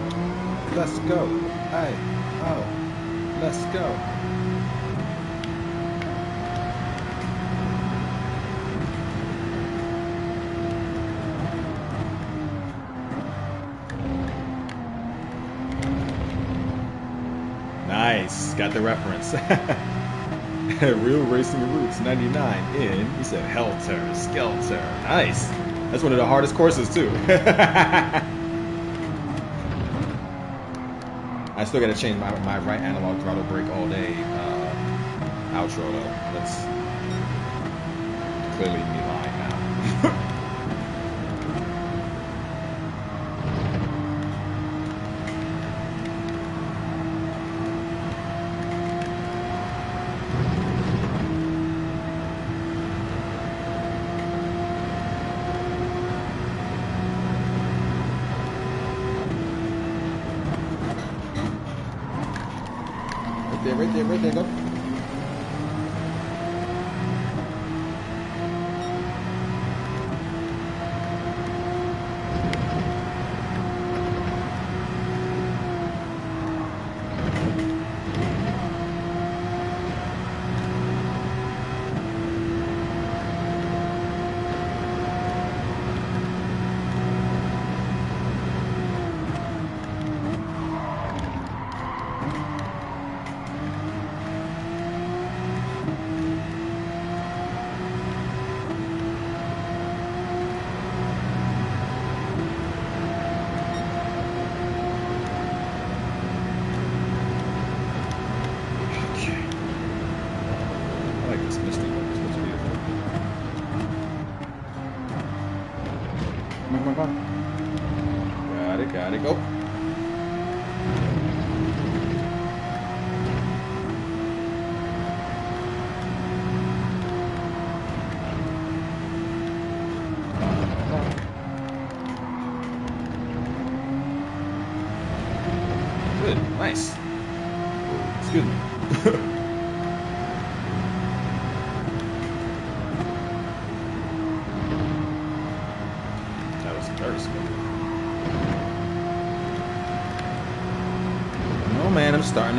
let's go. Hey, oh, let's go. Nice, got the reference. Real Racing Roots 99 in, he said Helter Skelter. Nice. That's one of the hardest courses, too. I still gotta change my, my right analog throttle brake all day uh, outro, though. That's clearly lying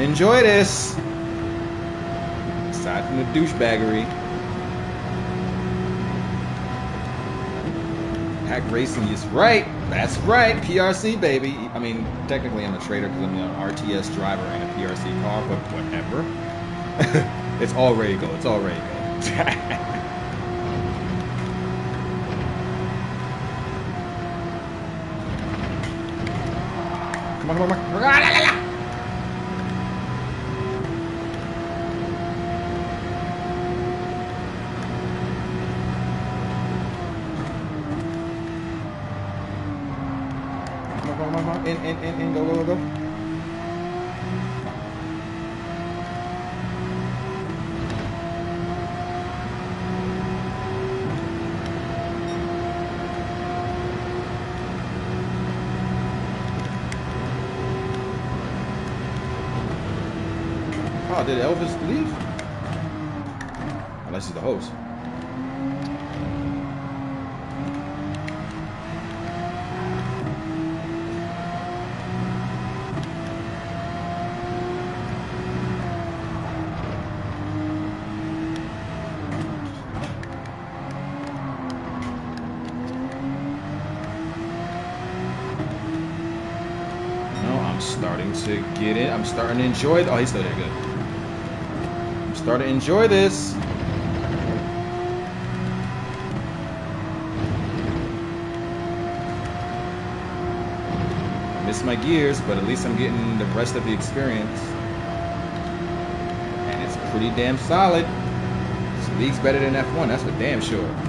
enjoy this. Aside from the douchebaggery. Hack racing is right. That's right. PRC, baby. I mean, technically I'm a trader because I'm an RTS driver and a PRC car, but whatever. it's all ready to go. It's all ready to go. Come on, come on, Oh, did Elvis leave? Unless he's the host. starting to get it. I'm starting to enjoy it. Oh, he's still there. Good. I'm to enjoy this. Miss my gears, but at least I'm getting the rest of the experience. And it's pretty damn solid. This league's better than F1, that's for damn sure.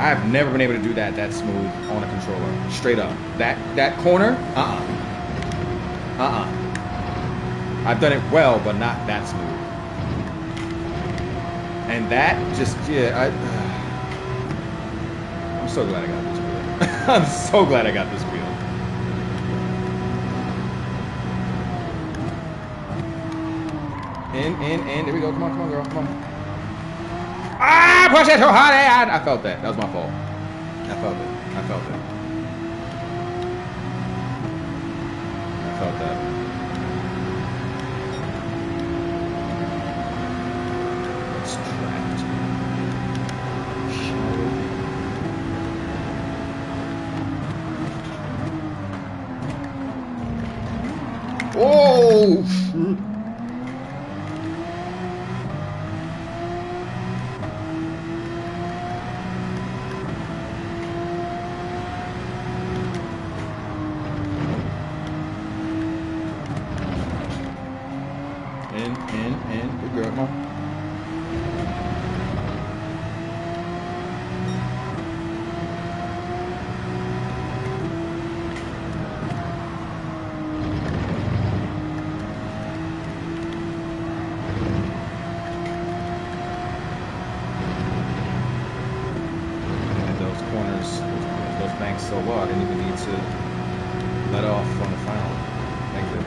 I've never been able to do that that smooth on a controller. Straight up. That that corner, uh-uh. Uh-uh. I've done it well, but not that smooth. And that just yeah, I I'm so glad I got this wheel. I'm so glad I got this wheel. In, in, in. There we go. Come on, come on, girl. Come on. Push it oh, too hard. I, I felt that. That was my fault. I felt it. I felt it. I felt that. It's trapped. Oh, shoot. In, in, in. Good girl, come on. And those corners, those banks so low, I didn't even need to let off on the final exit.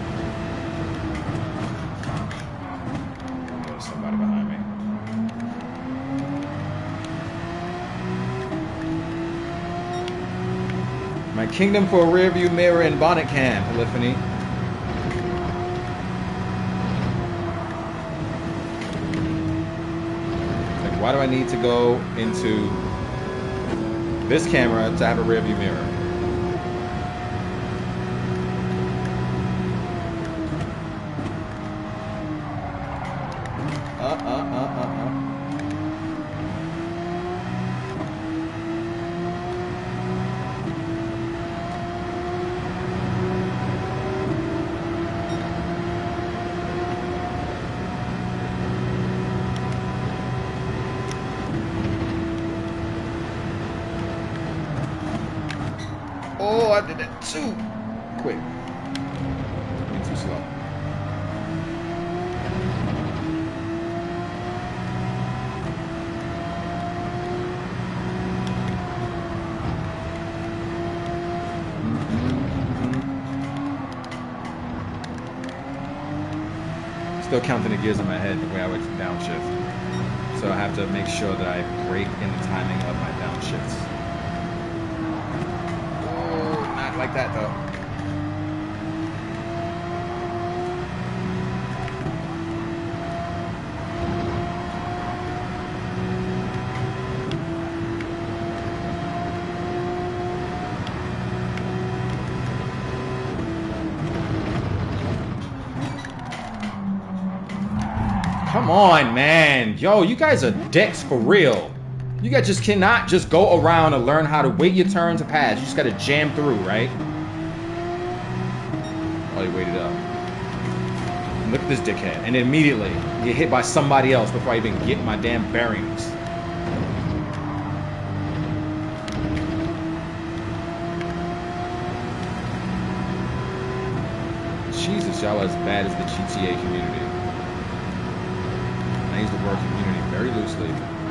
There's somebody behind me. My kingdom for a rearview mirror and bonnet cam, Polyphony. Like, why do I need to go into this camera to have a rearview mirror? Uh, uh, uh, uh, uh. Oh, I did that too quick. Went too slow. Still counting the gears in my head the way I would downshift. So I have to make sure that I brake in the timing of my downshifts. Oh, not like that though. Come on, man. Yo, you guys are dicks for real. You guys just cannot just go around and learn how to wait your turn to pass. You just gotta jam through, right? Oh, While you waited up. Look at this dickhead. And immediately get hit by somebody else before I even get my damn bearings. Jesus, y'all are as bad as the GTA community. I use the word community very loosely.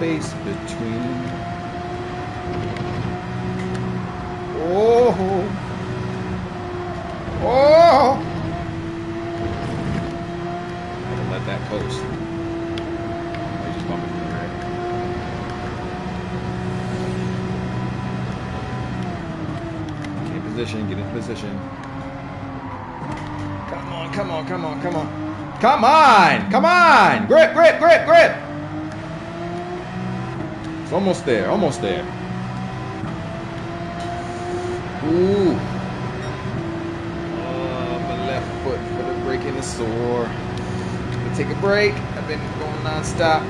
Space between. Oh. Oh. I to let that coast. I just bumped into the. Get in position, get in position. Come on, come on, come on, come on. Come on! Come on! Grip, grip, grip, grip! It's almost there, almost there. Ooh. Oh, my left foot for the brake in the sore. Take a break. I've been going non-stop.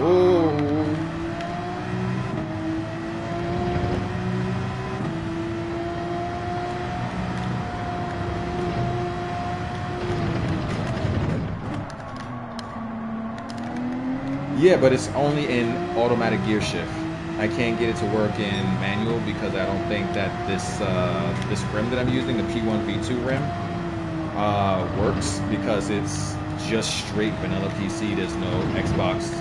Ooh. Yeah, but it's only in automatic gear shift. I can't get it to work in manual because I don't think that this uh, this rim that I'm using, the P1 V2 rim, uh, works because it's just straight vanilla PC. There's no Xbox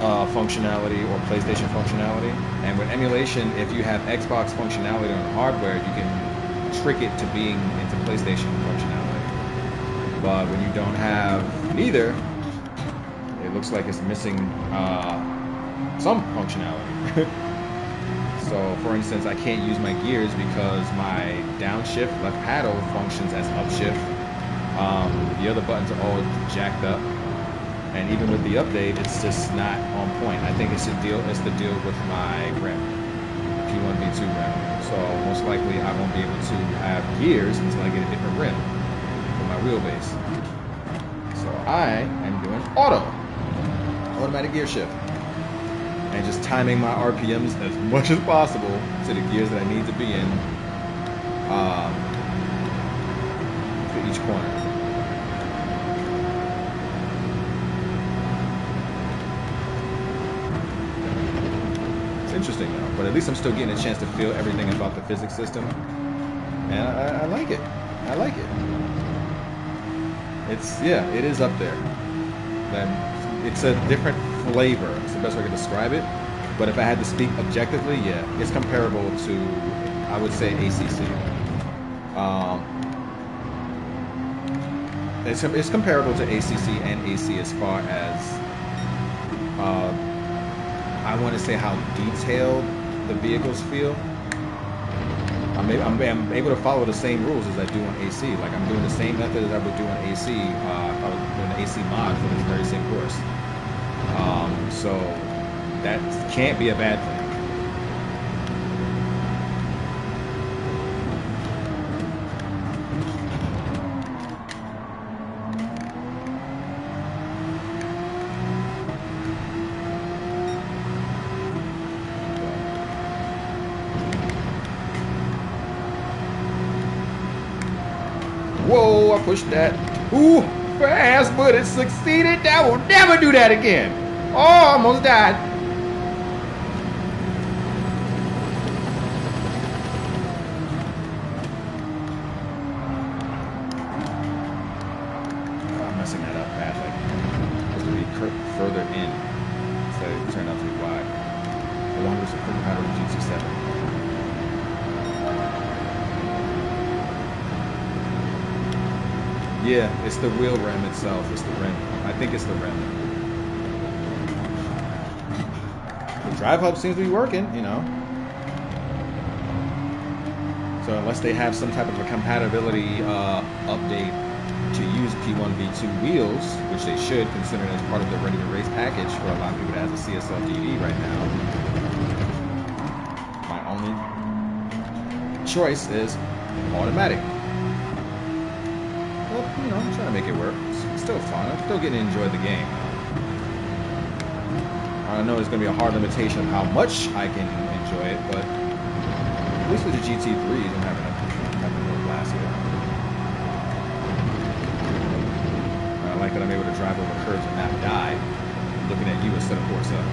uh, functionality or PlayStation functionality. And with emulation, if you have Xbox functionality on hardware, you can trick it to being into PlayStation functionality. But when you don't have neither, it looks like it's missing uh, some functionality. so, for instance, I can't use my gears because my downshift left paddle functions as upshift. Um, the other buttons are all jacked up, and even with the update, it's just not on point. I think it's the deal. It's the deal with my rim, P1 V2 rim. So most likely, I won't be able to have gears until I get a different rim for my wheelbase. So I am doing auto automatic gear shift and just timing my RPMs as much as possible to the gears that I need to be in um, for each corner. It's interesting though, but at least I'm still getting a chance to feel everything about the physics system, and I, I like it. I like it. It's yeah, it is up there. Then it's a different flavor. It's the best way I can describe it. But if I had to speak objectively, yeah, it's comparable to, I would say, ACC. Um, it's, it's comparable to ACC and AC as far as, uh, I want to say how detailed the vehicles feel. I'm, I'm, I'm, able to follow the same rules as I do on AC. Like I'm doing the same method as I would do on AC. Uh, AC mod for this very same course. Um, so that can't be a bad thing. Whoa, I pushed that. Ooh, but it succeeded. I will never do that again. Oh, almost died. Oh, I'm messing that up further in instead of turned out to be wide. The GT7. Yeah, it's the wheel itself. It's the rim. I think it's the rim. The drive hub seems to be working, you know. So unless they have some type of a compatibility uh, update to use P1 V2 wheels, which they should, considering it's part of the Ready to Race package for a lot of people that has a CSL DD right now. My only choice is automatic. Well, you know, I'm trying to make it work. Still fun. I'm still getting to enjoy the game. I know it's going to be a hard limitation of how much I can enjoy it, but at least with the GT3s, I'm having a, having a blast here. I like that I'm able to drive over curves and not die, looking at you instead of up.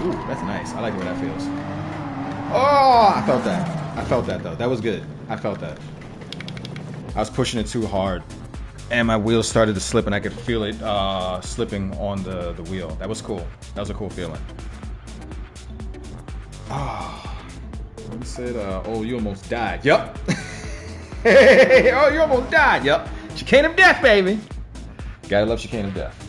Ooh, that's nice. I like the way that feels. Oh, I felt that. Felt that though. That was good. I felt that. I was pushing it too hard, and my wheels started to slip, and I could feel it uh, slipping on the the wheel. That was cool. That was a cool feeling. Ah, oh, you said, uh, "Oh, you almost died." Yup. hey, oh, you almost died. Yup. Chicane of death, baby. Gotta love chicane of death.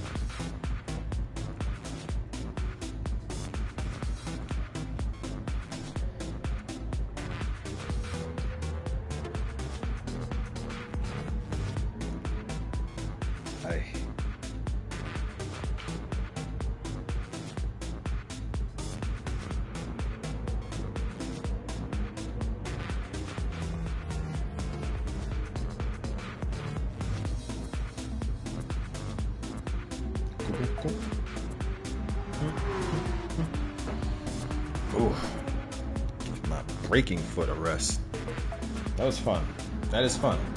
Fun.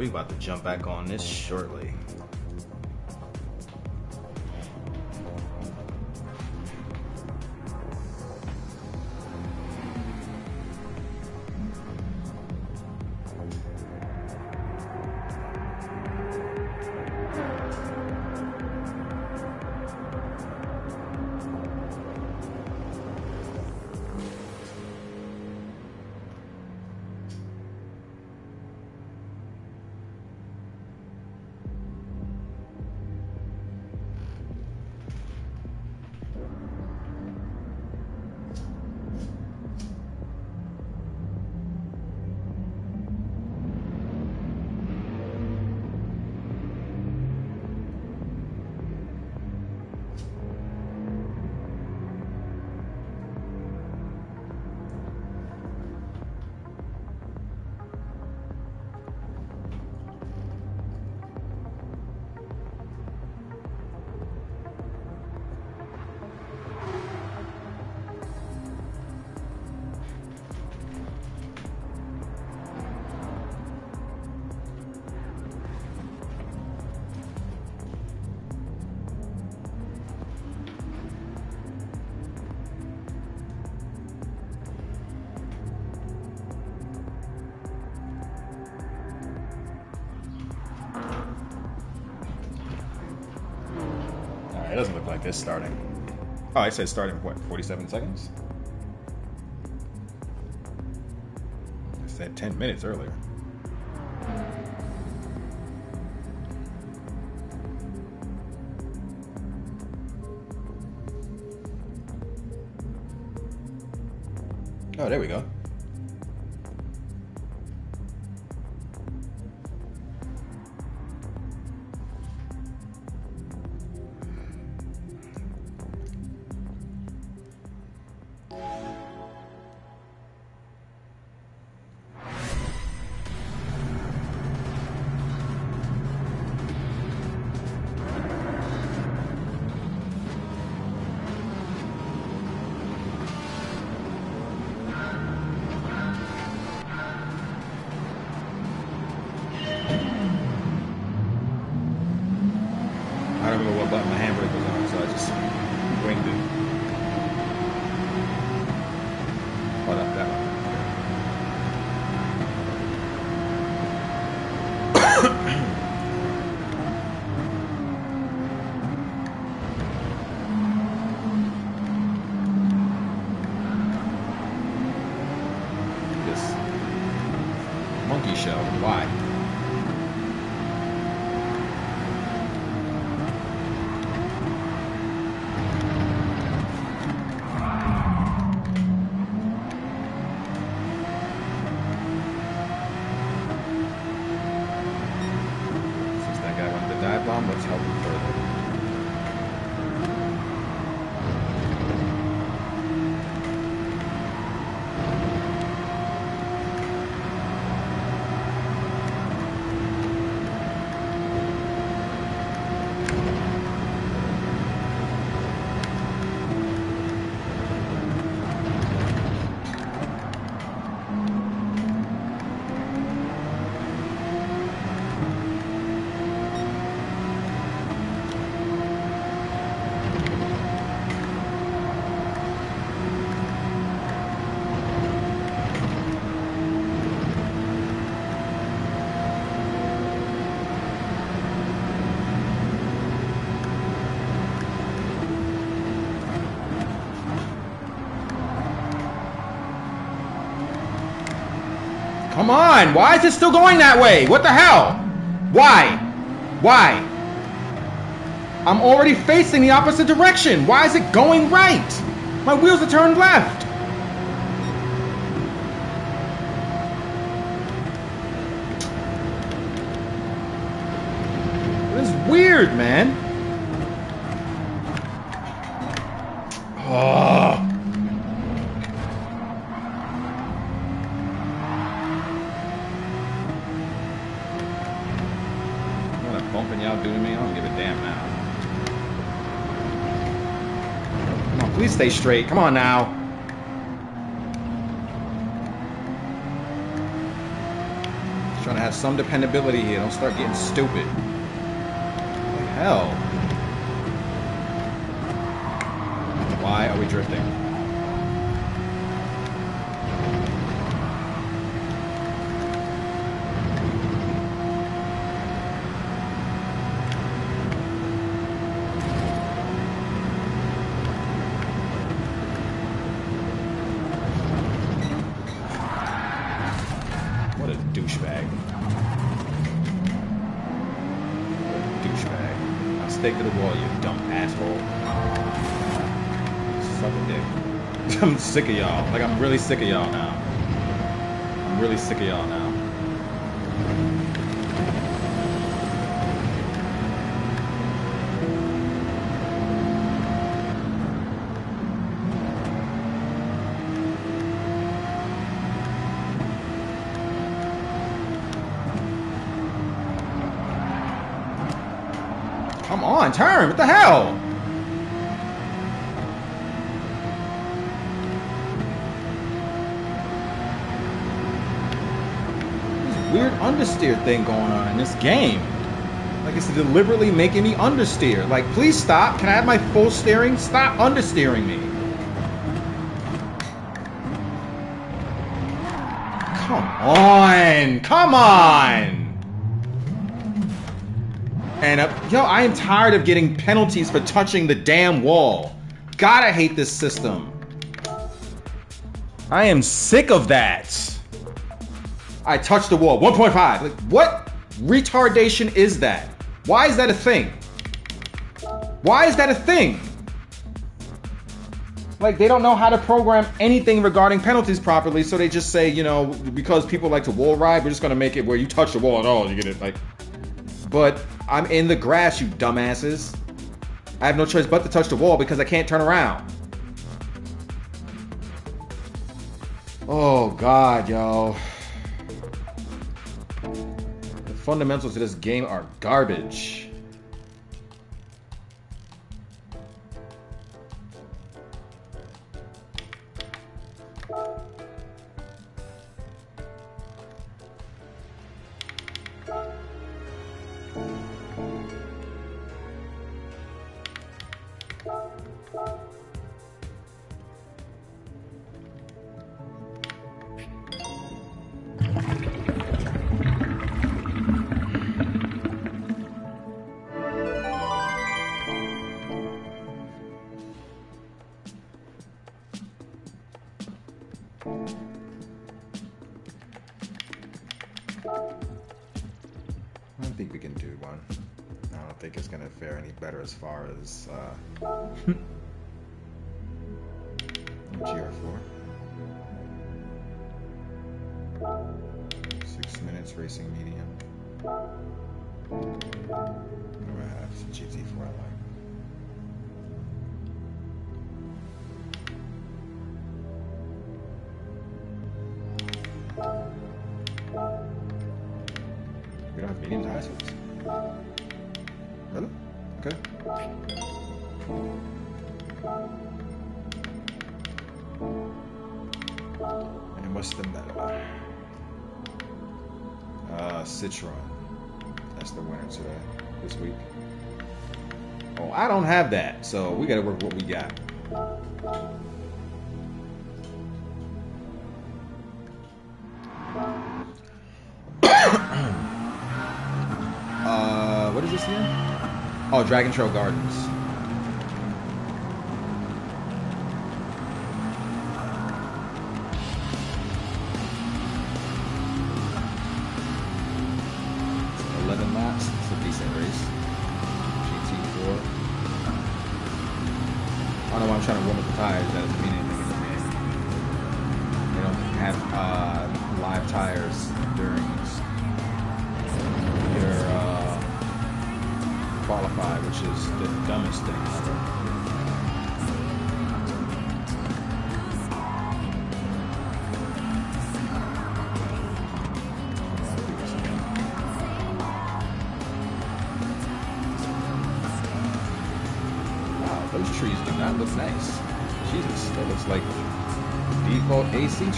We about to jump back on this shortly. I said starting what? 47 seconds? I said 10 minutes earlier. Oh, there we go. On! Why is it still going that way? What the hell? Why? Why? I'm already facing the opposite direction. Why is it going right? My wheels are turned left. This is weird, man. Oh. What a bumping y'all do to me? I don't give a damn now. Come on, please stay straight. Come on now. Just trying to have some dependability here. Don't start getting stupid. What the hell? Why are we drifting? What a douchebag. Douchebag. Now stick to the wall, you dumb asshole. A dick. I'm sick of y'all. Like, I'm really sick of y'all now. I'm really sick of y'all now. Come on, turn. What the hell? This weird understeer thing going on in this game. Like it's deliberately making me understeer. Like, please stop. Can I have my full steering? Stop understeering me. Come on. Come on. And uh, yo, I am tired of getting penalties for touching the damn wall. God, I hate this system. I am sick of that. I touched the wall. 1.5. Like, what retardation is that? Why is that a thing? Why is that a thing? Like, they don't know how to program anything regarding penalties properly, so they just say, you know, because people like to wall ride, we're just gonna make it where you touch the wall at all, you get it. Like, but I'm in the grass, you dumbasses. I have no choice but to touch the wall because I can't turn around. Oh god, yo. The fundamentals of this game are garbage. Have that, so we gotta work what we got. Uh, what is this again? Oh, Dragon Trail Gardens.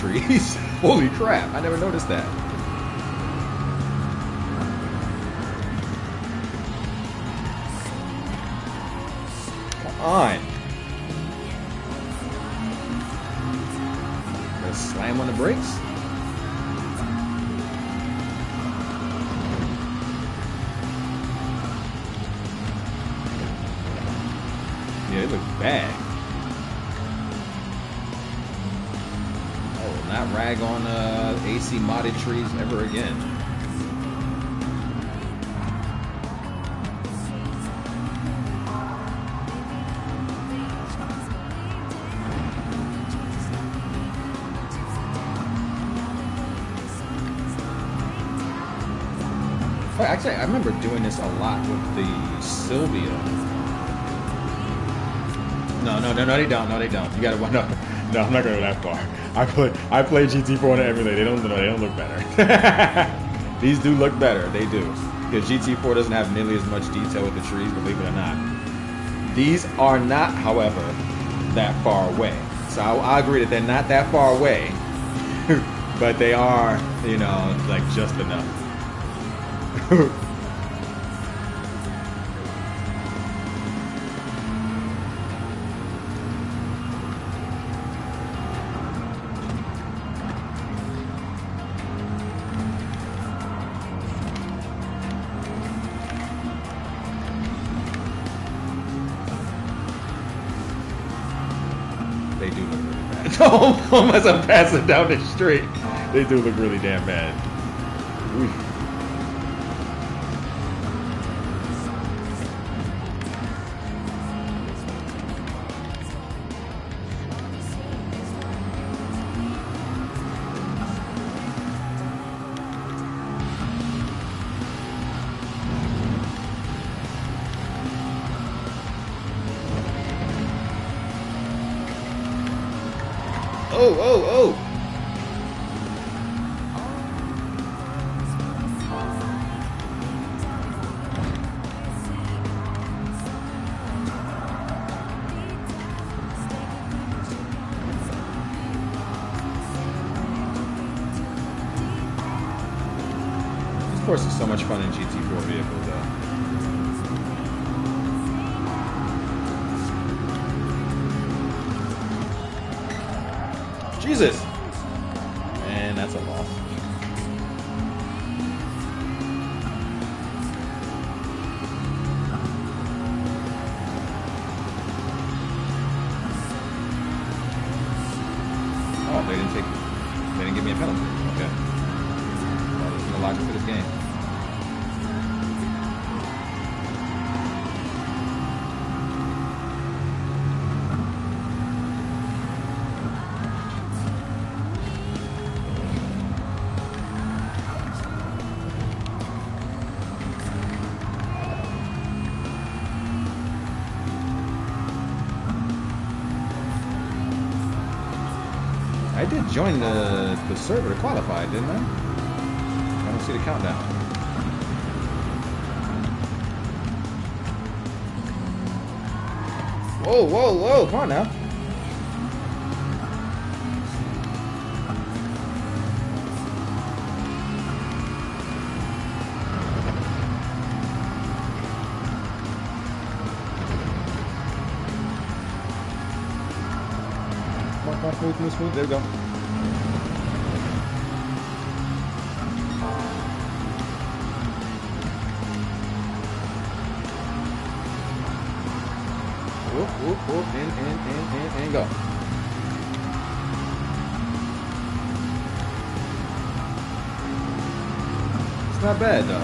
Trees. Holy crap, I never noticed that. Trees ever again. Actually, I remember doing this a lot with the Silvia. No, no, no, no, they don't. No, they don't. You gotta up. No, I'm not gonna go that far. I play, I play GT4 on emulator. They don't, they don't look better. These do look better. They do. Because GT4 doesn't have nearly as much detail with the trees, believe it or not. These are not, however, that far away. So I, I agree that they're not that far away, but they are, you know, like just enough. bad. Almost I'm passing down the street. They do look really damn bad. Server to qualify, didn't I? I don't see the countdown. Whoa, whoa, whoa, come on now. There we go. Not bad though.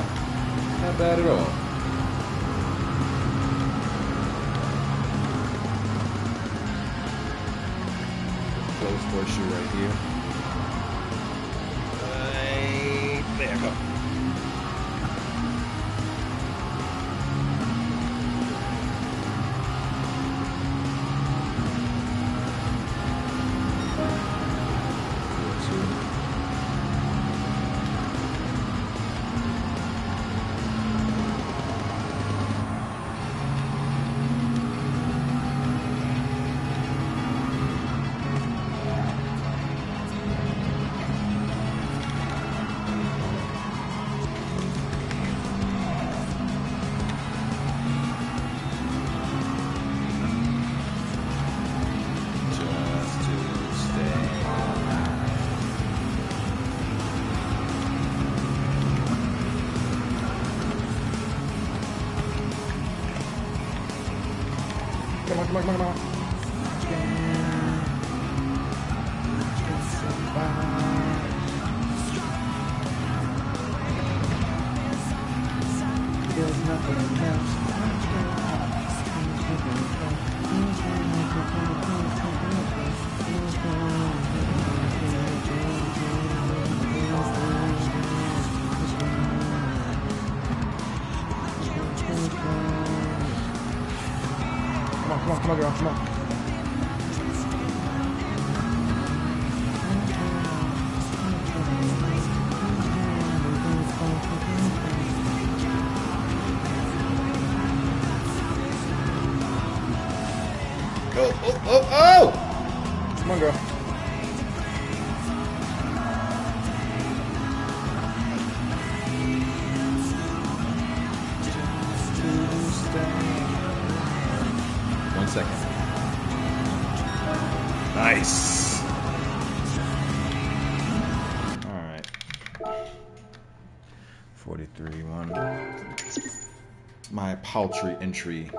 Paltry entry.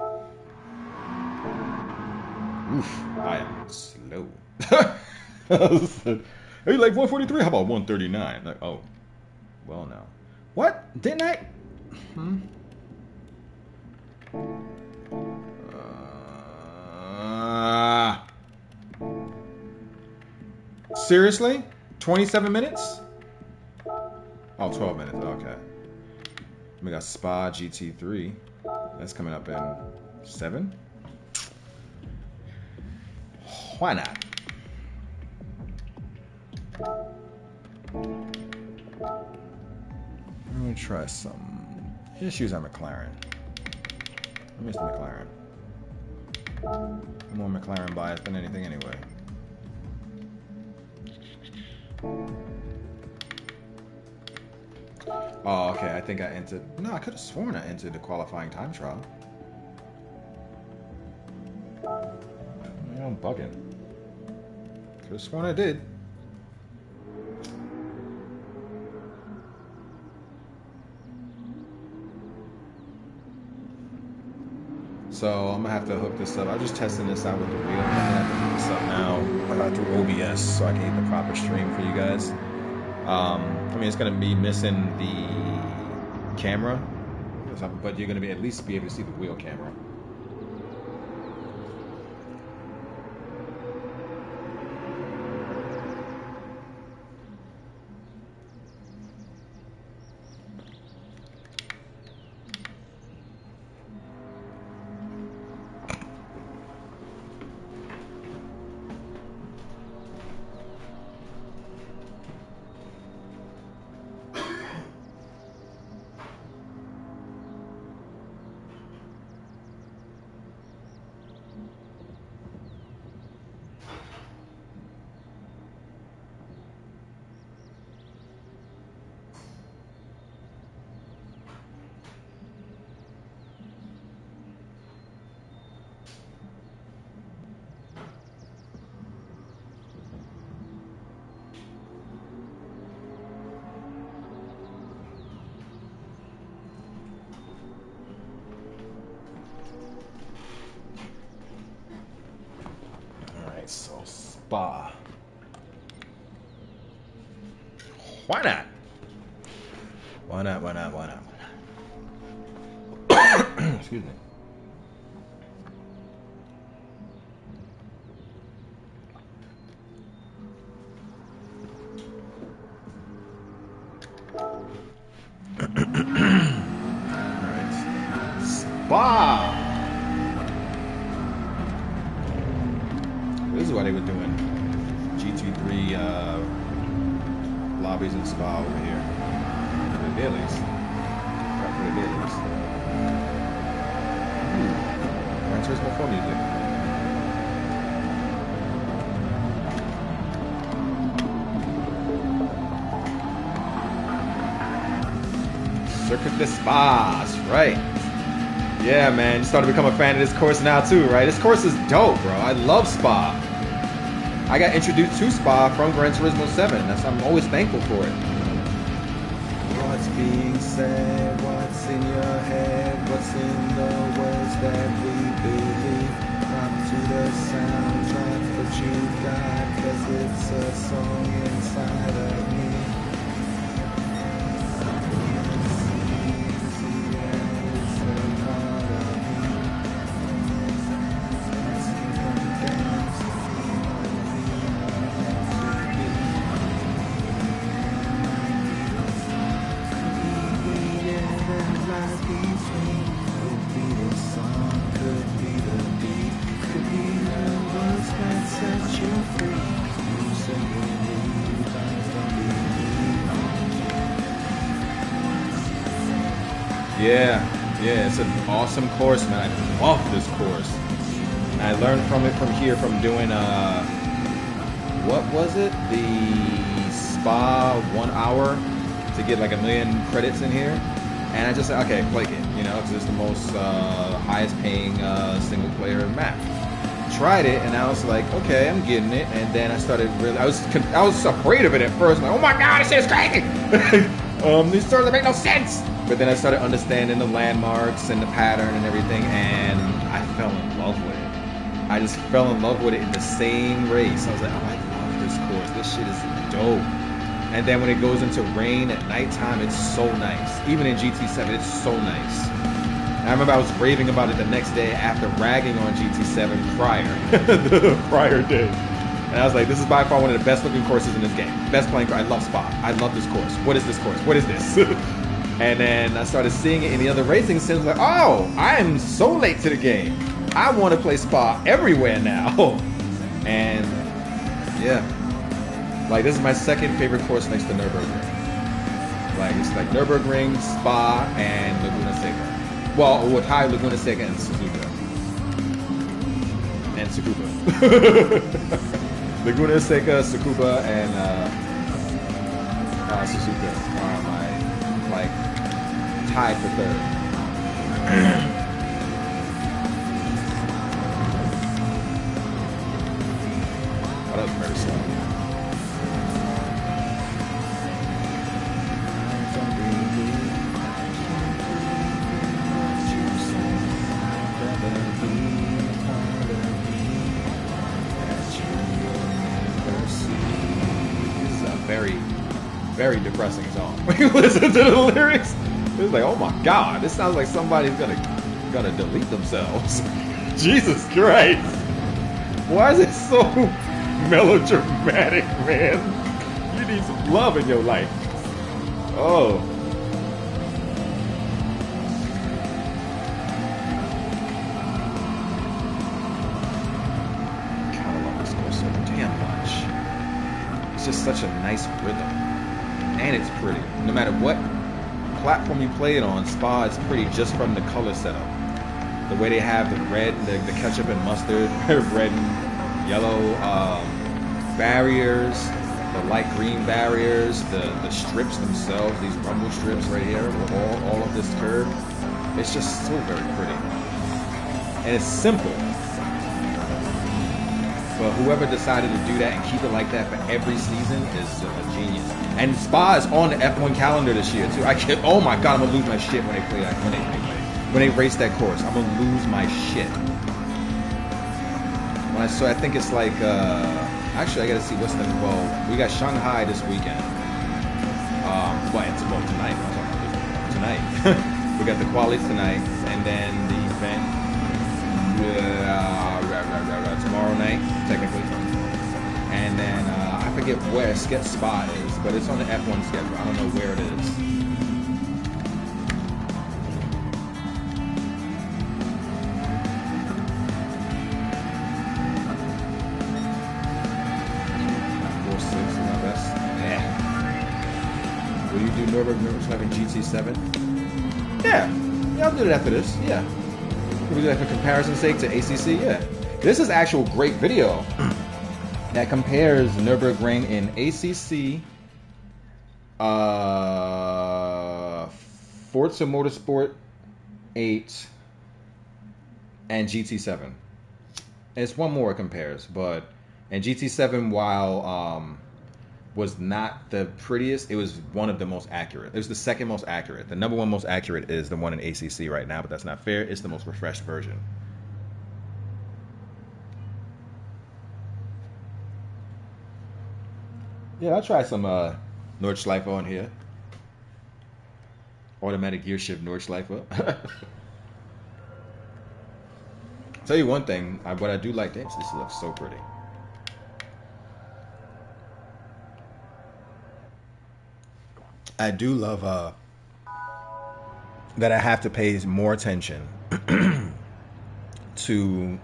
Oof, I am slow. hey, like 143? How about 139? Like, oh, well, now. What? Didn't I? Hmm? Uh, seriously? 27 minutes? Oh, 12 minutes. Okay. We got Spa GT3. That's coming up in seven. Why not? Let me try some. Just use our McLaren. Me use the McLaren. I'm more McLaren biased than anything anyway. Oh, okay. I think I entered. No, I could have sworn I entered the qualifying time trial. I'm bugging. Could have sworn I did. So I'm gonna have to hook this up. I'm just testing this out with the wheel. I'm gonna have to hook this up now through OBS so I can get the proper stream for you guys. Um, I mean, it's gonna be missing the camera, but you're gonna be at least be able to see the wheel camera. De right. Yeah, man, you started to become a fan of this course now too, right? This course is dope, bro. I love Spa. I got introduced to Spa from Gran Turismo 7. That's I'm always thankful for it. What's being said? What's in your head? What's in the words that we believe? Come to the soundtrack that you got, cause it's a song inside of me. Awesome course, man. I love this course. And I learned from it from here from doing uh what was it? The spa one hour to get like a million credits in here. And I just said, okay, play it, you know, because it's the most uh, highest paying uh, single player map. Tried it, and I was like, okay, I'm getting it. And then I started really, I was, I was afraid of it at first. like, oh my god, this is crazy. um, these stores make no sense. But then I started understanding the landmarks and the pattern and everything, and I fell in love with it. I just fell in love with it in the same race. I was like, oh, I love this course. This shit is dope. And then when it goes into rain at nighttime, it's so nice. Even in GT7, it's so nice. I remember I was raving about it the next day after ragging on GT7 prior, the prior day. And I was like, this is by far one of the best looking courses in this game. Best playing. I love Spa. I love this course. What is this course? What is this? and then I started seeing it in the other racing sims. Like, oh, I am so late to the game. I want to play Spa everywhere now. and yeah, like this is my second favorite course next to Nurburgring. Like it's like Nurburgring, Spa, and Laguna Seca. Well, with High Laguna Seca and Suzuka. And Tsukuba. Laguna Seca, Tsukuba, and uh, uh, Suzuka tied for third. what up, Mercer? This is a very, very depressing song. When you listen to the lyrics, it's like, oh my god, this sounds like somebody's gonna gonna delete themselves. Jesus Christ! Why is it so melodramatic, man? You need some love in your life. Oh. God, I love so damn much. It's just such a nice rhythm. And it's pretty. No matter what platform you play it on, Spa is pretty just from the color setup. The way they have the red, the, the ketchup and mustard, red and yellow um, barriers, the light green barriers, the, the strips themselves, these rumble strips right here, with all, all of this curve. It's just so very pretty. And it's simple. But whoever decided to do that and keep it like that for every season is a genius. And Spa is on the F1 calendar this year too. I can't, oh my god, I'm gonna lose my shit when they play that when they when they race that course. I'm gonna lose my shit. When I, so I think it's like uh, actually I gotta see what's the well we got Shanghai this weekend. Um, well it's well tonight. About tonight. we got the quali tonight and then the event uh, tomorrow night technically. And then uh, I forget where Sketch Spot is, but it's on the F1 schedule. I don't know where it is. Four six is my best. Yeah. Will you do Nürburgring GT7? Yeah. Yeah, I'll do it after this. Yeah. We do that for comparison's sake to ACC? Yeah. This is actual great video that compares Nürburgring in ACC, uh, Forza Motorsport 8, and GT7. It's one more it compares, but and GT7 while um, was not the prettiest. It was one of the most accurate. It was the second most accurate. The number one most accurate is the one in ACC right now, but that's not fair. It's the most refreshed version. Yeah, I'll try some uh, Nordschleife on here. Automatic gear shift Nordschleife. Tell you one thing, I, what I do like, this. this looks so pretty. I do love uh, that I have to pay more attention to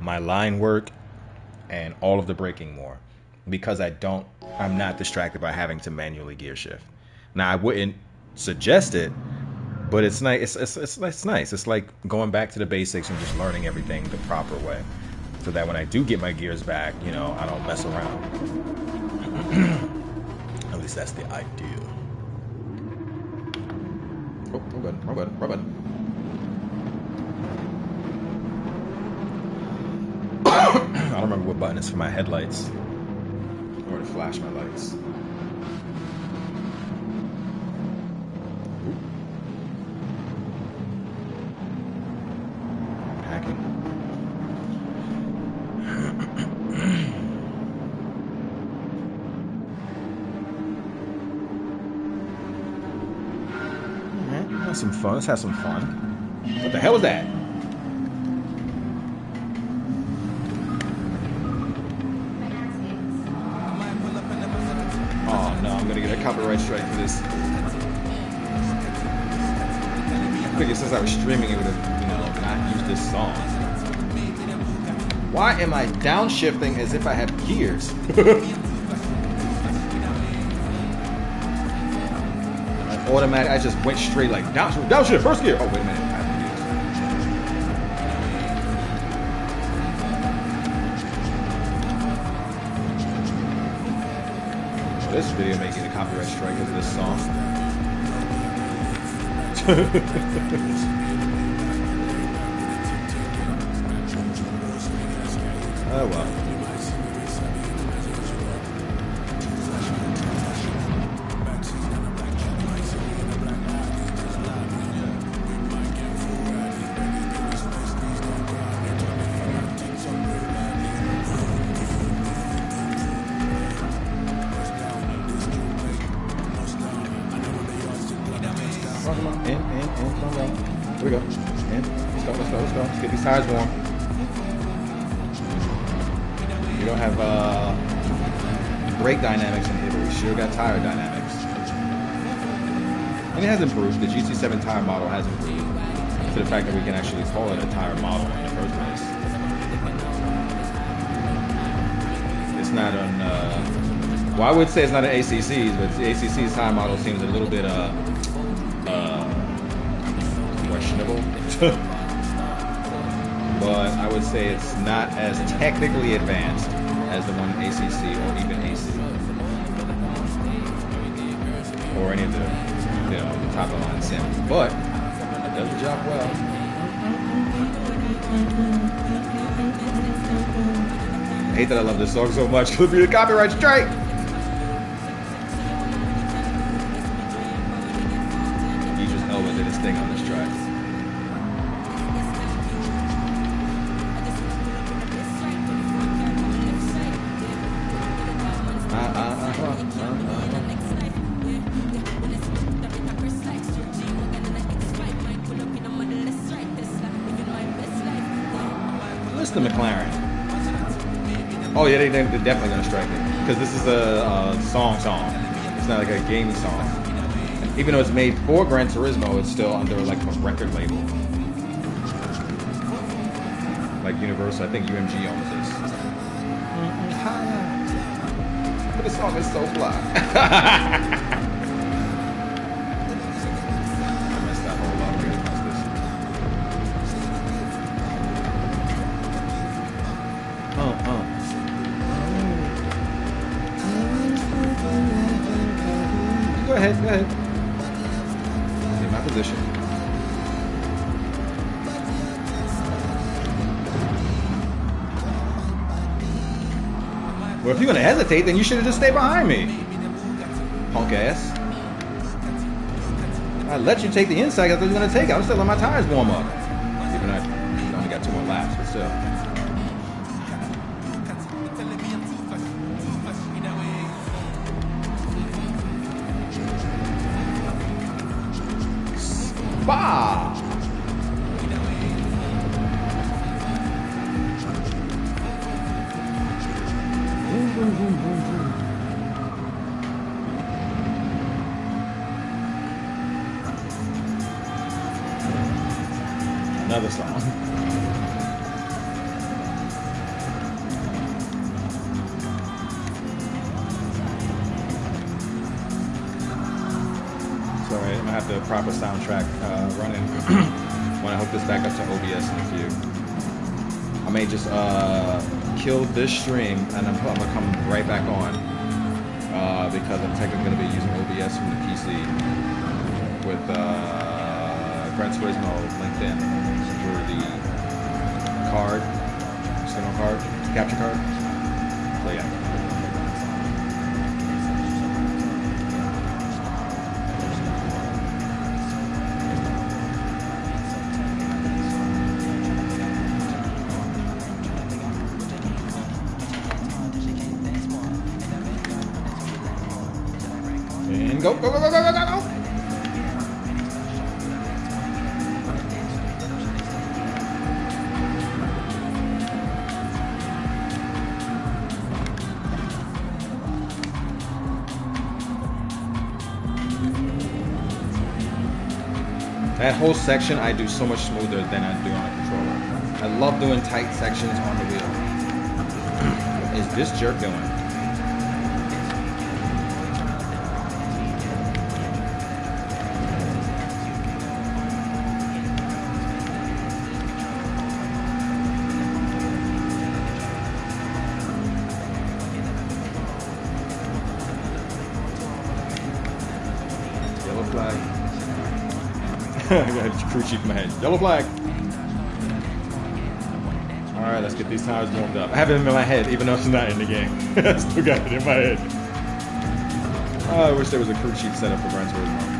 my line work and all of the braking more because I don't I'm not distracted by having to manually gear shift. Now I wouldn't suggest it, but it's nice. It's, it's, it's, it's nice. It's like going back to the basics and just learning everything the proper way, so that when I do get my gears back, you know, I don't mess around. At least that's the ideal. Oh, button. I don't remember what button is for my headlights or to flash my lights. Hacking. Alright, have some fun. Let's have some fun. What the hell was that? Oh no, I'm gonna get a copyright strike for this. I figured since I was streaming, it would have, you know, not used this song. Why am I downshifting as if I have gears? Automatic, I just went straight like down, downshift, downshift, first gear. Oh wait a minute. This video may get a copyright strike of this song. oh well. Fact that we can actually call an entire model in the first place. It's not on. Uh, well, I would say it's not an ACC's, but the ACC's tire model seems a little bit uh, uh, questionable. but I would say it's not as technically advanced as the one ACC or even AC or any of the you know top of line Sims. But job well. I hate that I love this song so much. Could be a copyright strike. Yeah, they, they're definitely gonna strike it because this is a, a song song. It's not like a game song. And even though it's made for Gran Turismo, it's still under like a record label, like Universal. I think UMG owns this. Mm-hmm. But the song is so fly. hesitate, then you should have just stayed behind me. Punk ass. I let you take the inside. I thought you were gonna take it. I'm still letting my tires warm up. This stream and I'm, gonna come right back on uh, because I'm technically gonna be using OBS from the PC with uh, Gran Turismo linked in go, go, go, go, go, go. That whole section I do so much smoother than I do on a controller. I love doing tight sections on the wheel. Is this jerk doing? Crew chief in my head. Yellow flag. All right, let's get these tires warmed up. I have it in my head, even though it's not in the game. I still got it in my head. Oh, I wish there was a crew chief set up for Gran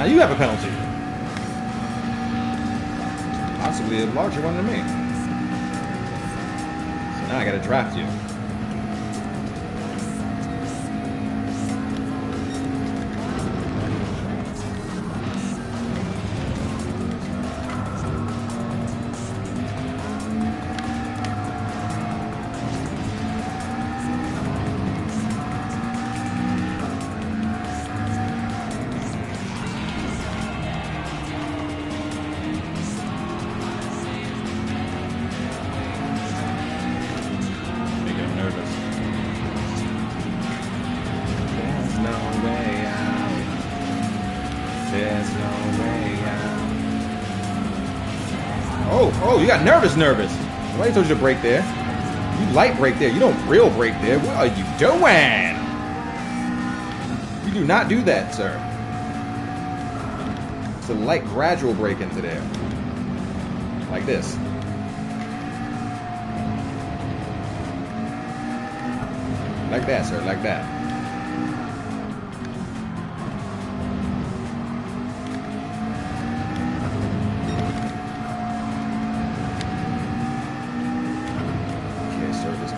now you have a penalty. Possibly a larger one than me. So now I gotta draft you. Nervous, nervous. Nobody told you to brake there. You light brake there. You don't real brake there. What are you doing? You do not do that, sir. It's a light gradual brake into there. Like this. Like that, sir, like that.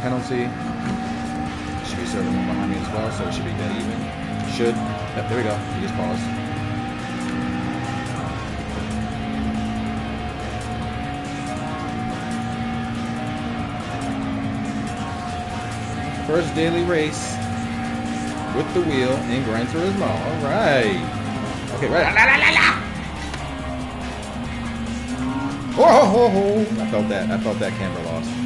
Penalty. Should be serving one behind me as well, so it should be dead even. Should. Yep, there we go. He just paused. First daily race with the wheel in Gran Turismo. All right. Okay, right. La, la, la, la. Oh, oh, oh, oh. I felt that. I felt that camera loss.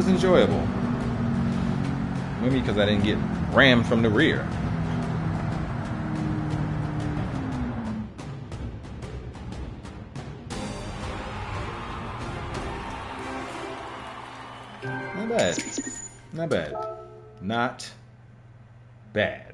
Was enjoyable. Maybe because I didn't get rammed from the rear. Not bad. Not bad. Not bad.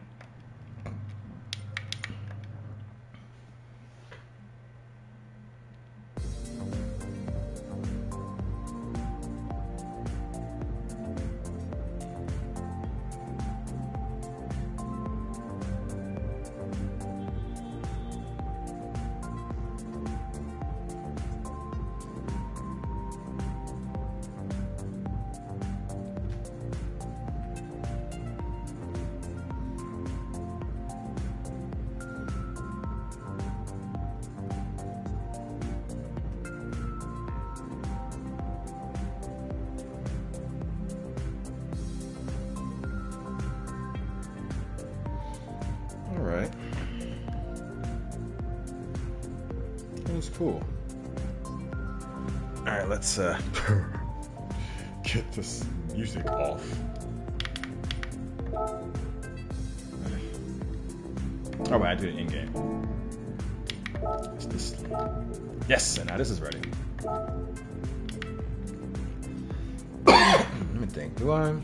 Do I?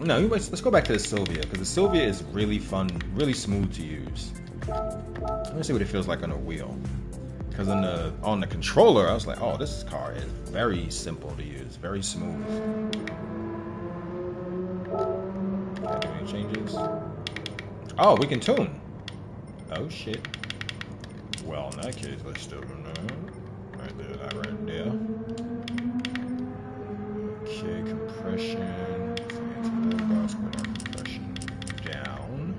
No, you- let's, let's go back to the Silvia because the Silvia is really fun, really smooth to use. Let me see what it feels like on a wheel. Because on the on the controller, I was like, oh, this car is very simple to use, very smooth. Do any changes? Oh, we can tune. Oh shit. Well, in that case, let's do it. Right there, that right there. Okay, compression. Compression down.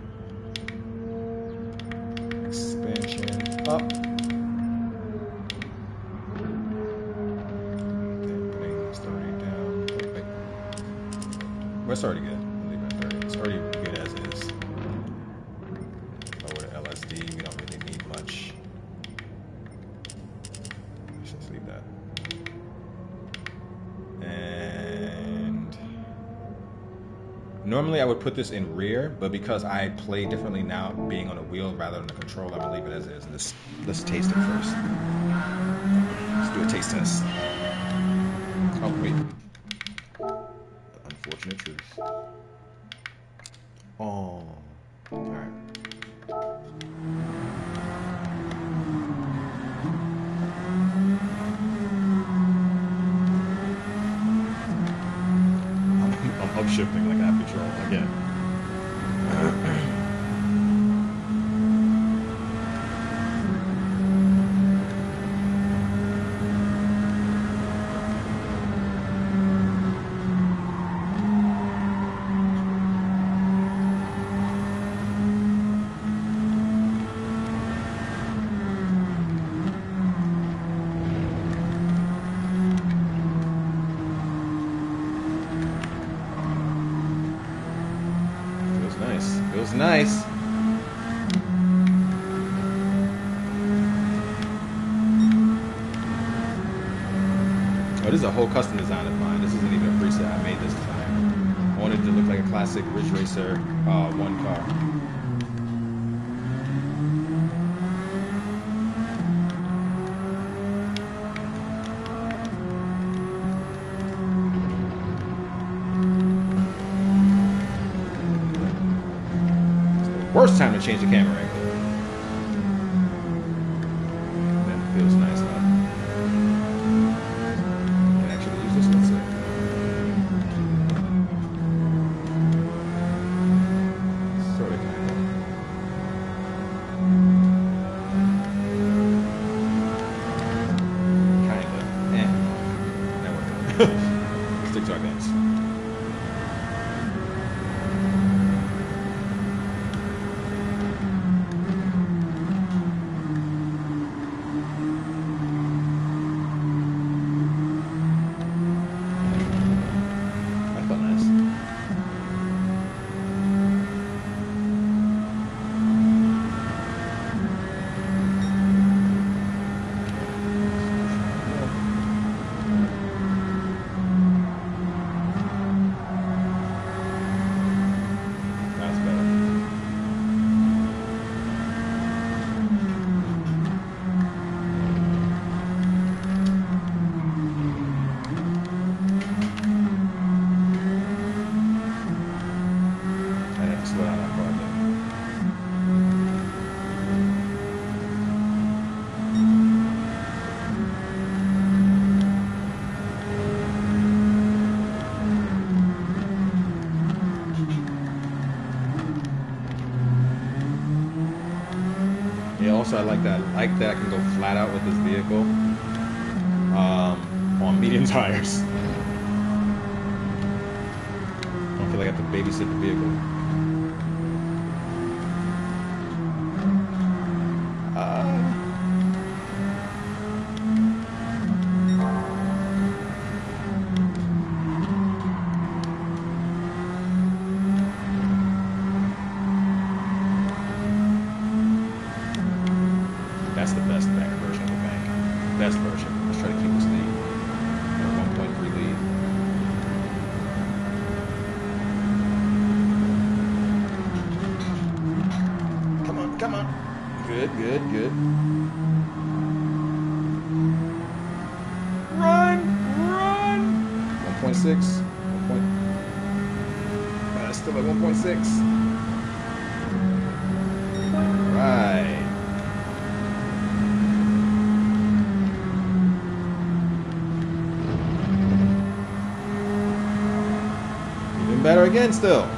Expansion up. Dampening already down. Wait, wait. Well, it's put this in rear, but because I play differently now, being on a wheel rather than a control, gonna leave it as is. Let's let's taste it first. Let's do a taste test. Oh wait. Unfortunate truth. Oh. All classic Ridge Racer uh, one car. Worst time to change the camera. back and go again still.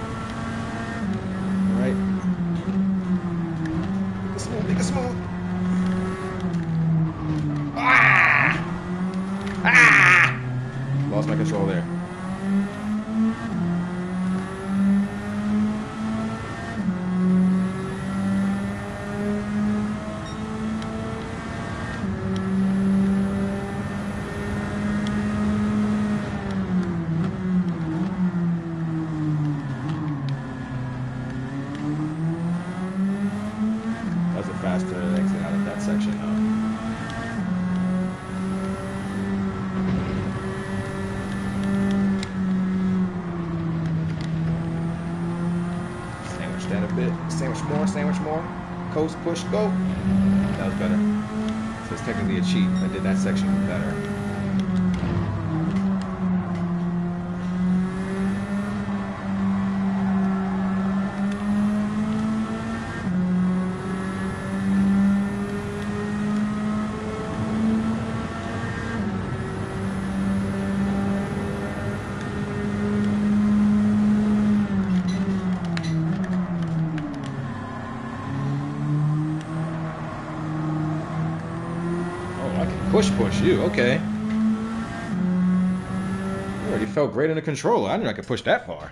you. Okay. You already felt great in the controller. I knew I could push that far.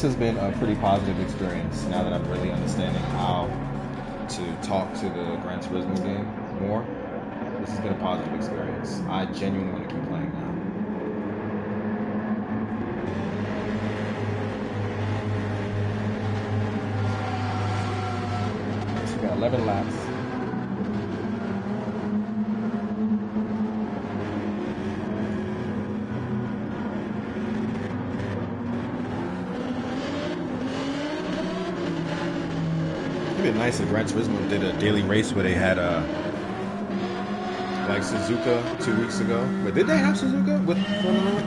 This has been a pretty positive experience now that I'm really understanding how to talk to the Gran Turismo game more. This has been a positive experience. I genuinely want to keep playing now. So we got 11 laps. Nice Gran Turismo did a daily race where they had uh, like Suzuka two weeks ago. But did they have Suzuka with Formula One?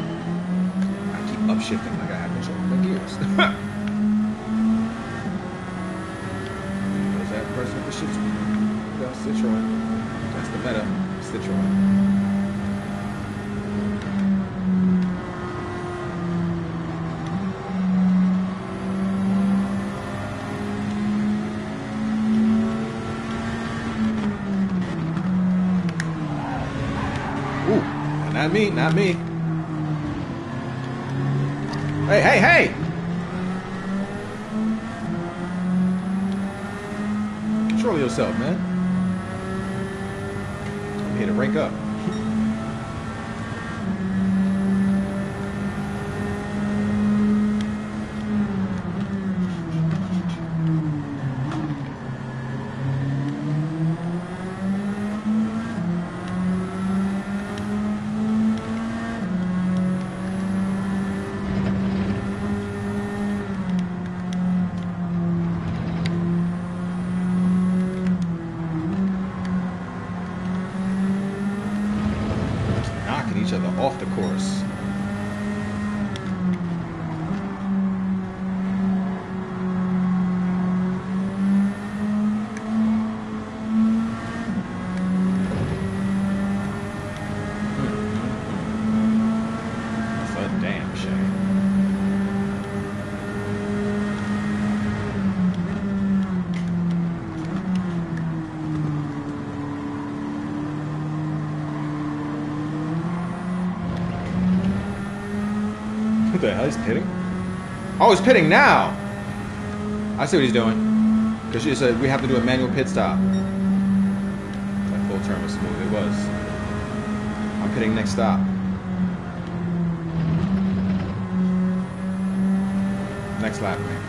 I keep upshifting like I have control of my gears. What's that person with the shit? Got Citroen. That's the meta. Citroen. Ooh, not not me. Hey, hey, hey! Control yourself, man. I'm here to rank up. Knocking each other off the course. That's a damn shame. Hell? He's pitting? Oh, he's pitting now! I see what he's doing. Because she said we have to do a manual pit stop. That full turn was smooth. It was. I'm pitting next stop. Next lap, man.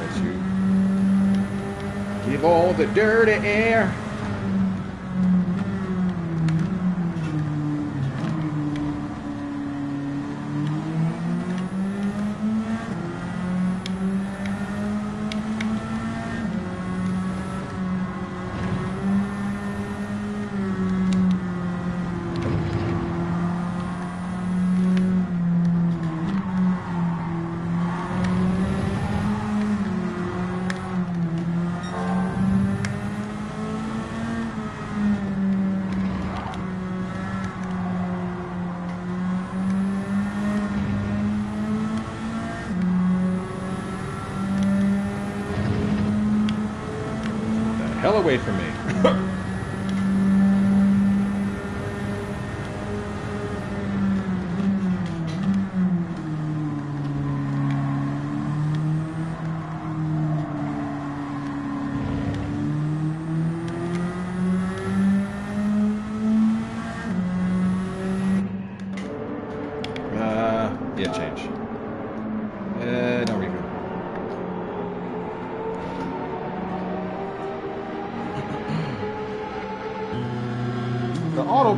Let you give all the dirty air.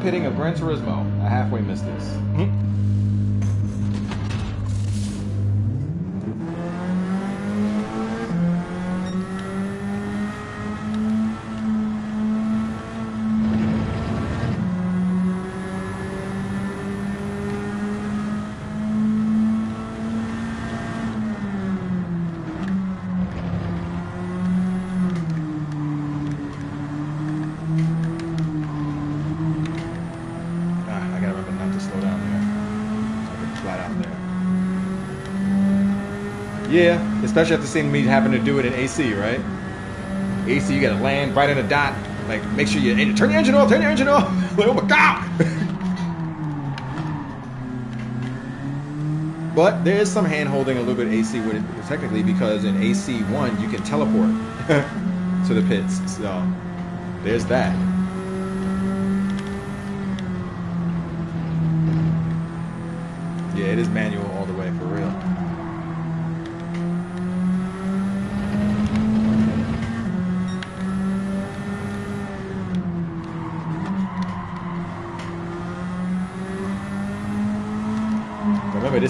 Pitting of Gran Turismo. Seeing me happen to do it in AC, right? AC, you gotta land right in a dot. Like, make sure you turn your engine off, turn your engine off. like, oh my god! but there is some hand holding a little bit AC with it, technically, because in AC1 you can teleport to the pits. So there's that.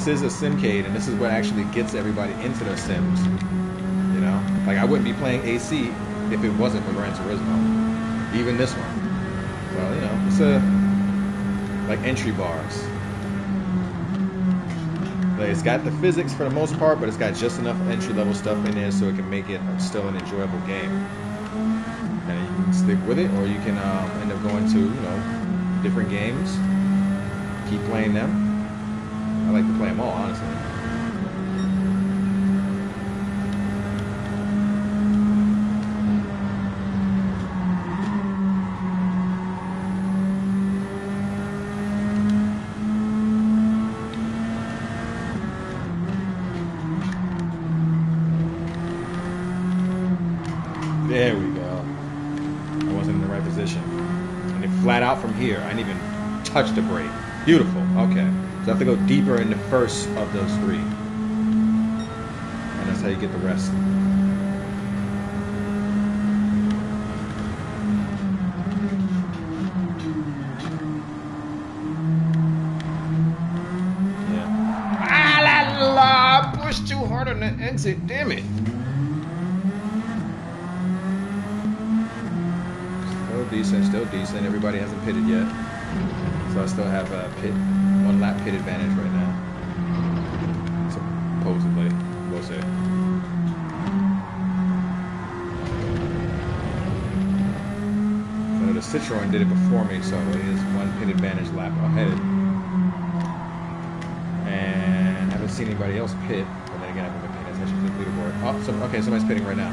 This is a simcade, and this is what actually gets everybody into their sims. You know, like I wouldn't be playing AC if it wasn't for Gran Turismo. Even this one. So you know, it's a like entry bars. Like it's got the physics for the most part, but it's got just enough entry level stuff in there so it can make it still an enjoyable game. And you can stick with it, or you can um, end up going to you know different games, keep playing them. I like to play them all, honestly. There we go. I wasn't in the right position. And it flat out from here. I didn't even touch the brake. Beautiful. Okay. So I have to go deeper in the first of those three. And that's how you get the rest. Yeah. La la! Too hard on the exit. Damn it. Still decent, still decent. Everybody hasn't pitted yet. So I still have a pit, one lap pit advantage right now. Supposedly. We'll see. So the Citroen did it before me, so it is one pit advantage lap ahead. And I haven't seen anybody else pit, but then again, I haven't been paying attention to the leaderboard. Oh, some, okay, somebody's pitting right now.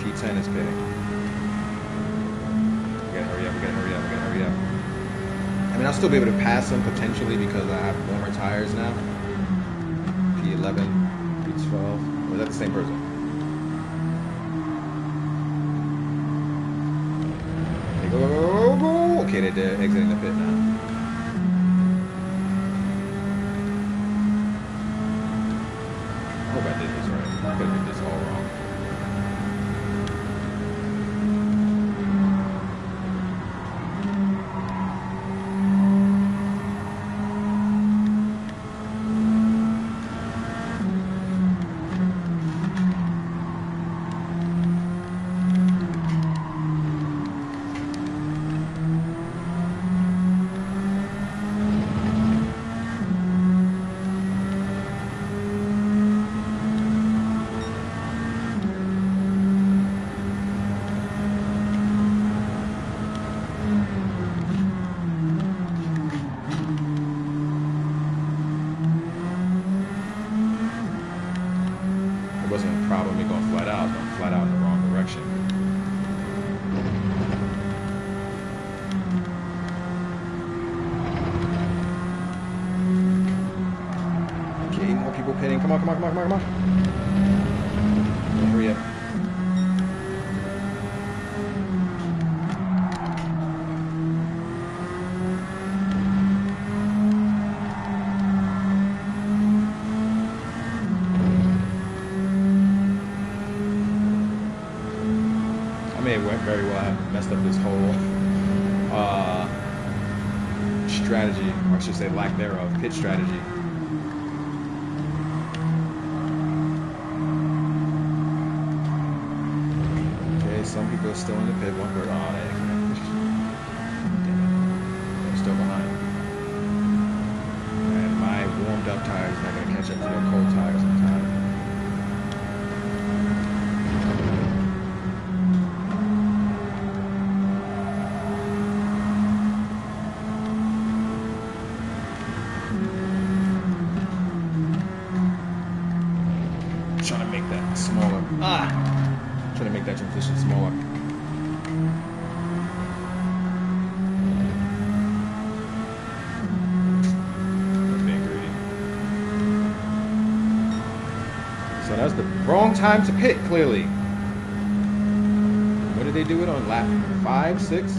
P10 is pitting. Mean, I'll still be able to pass them potentially because I have warmer tires now. P11, P12. Or is that the same person? Go. Okay, they're exiting the pit now. I hope I did this right. I could have did this all wrong. It wasn't a problem me going flat out, I was going flat out in the wrong direction. Okay, more people pitting. Come on, come on, come on, come on, come on. Hurry up. I may have very well have messed up this whole uh, strategy, or I should say lack thereof, pitch strategy. Okay, some people are still in the pit. One person, oh, they Damn it. They're still behind. And my warmed up tires are not going to catch up to their cold tires in time. Wrong time to pit, clearly. What did they do it on lap five, six?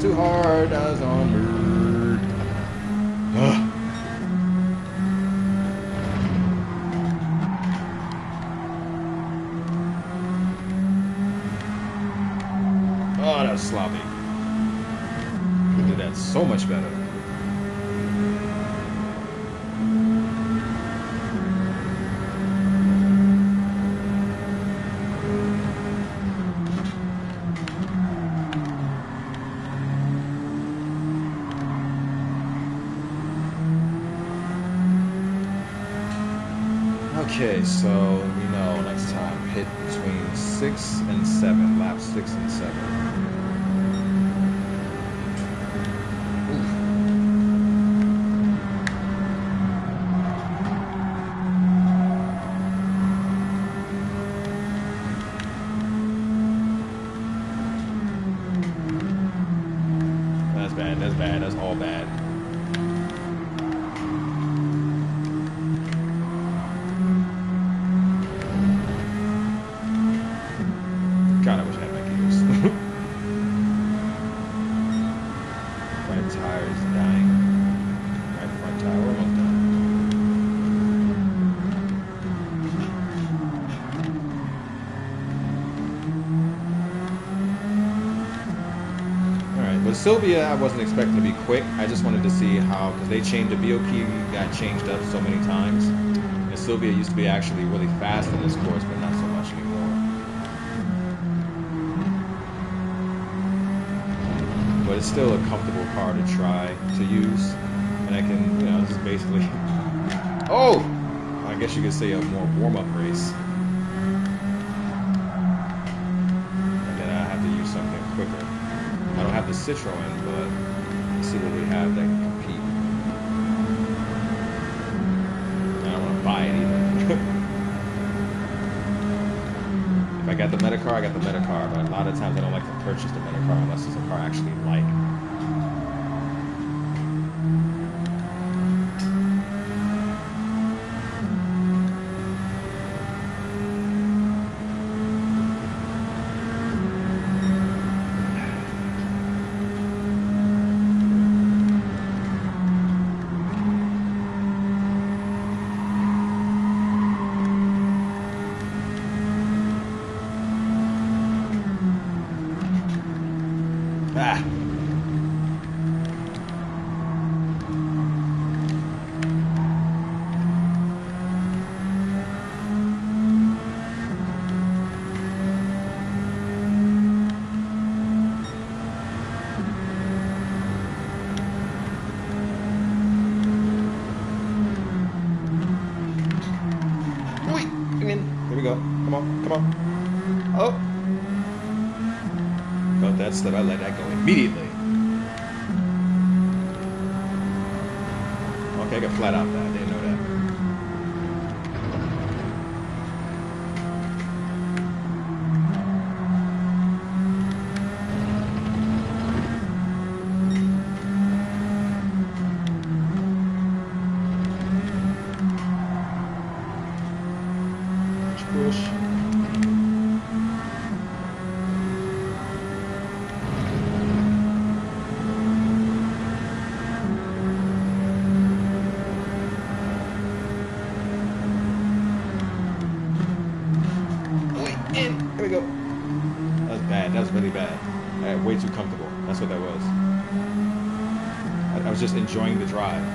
Too hard. I was on bird. Ugh. Oh, that was sloppy. We did that so much better. Okay, so we know next time hit between six and seven, lap six and seven. Oof. That's bad. That's bad. That's all bad. God, I wish I had my gears. right tire is dying. Right front tire, we're almost done. Alright, with Silvia, I wasn't expecting to be quick. I just wanted to see how, because they changed the BOP, got changed up so many times. And Silvia used to be actually really fast in this course, but not so much anymore. but it's still a comfortable car to try to use. And I can, you know, just basically, oh, I guess you could say a more warm-up race. And then I have to use something quicker. I don't have the Citroen, but let's see what we have that can compete. I don't want to buy it either. If I got the Metacar, I got the Metacar, but a lot of times I don't like to purchase the Metacar unless it's a car I actually like.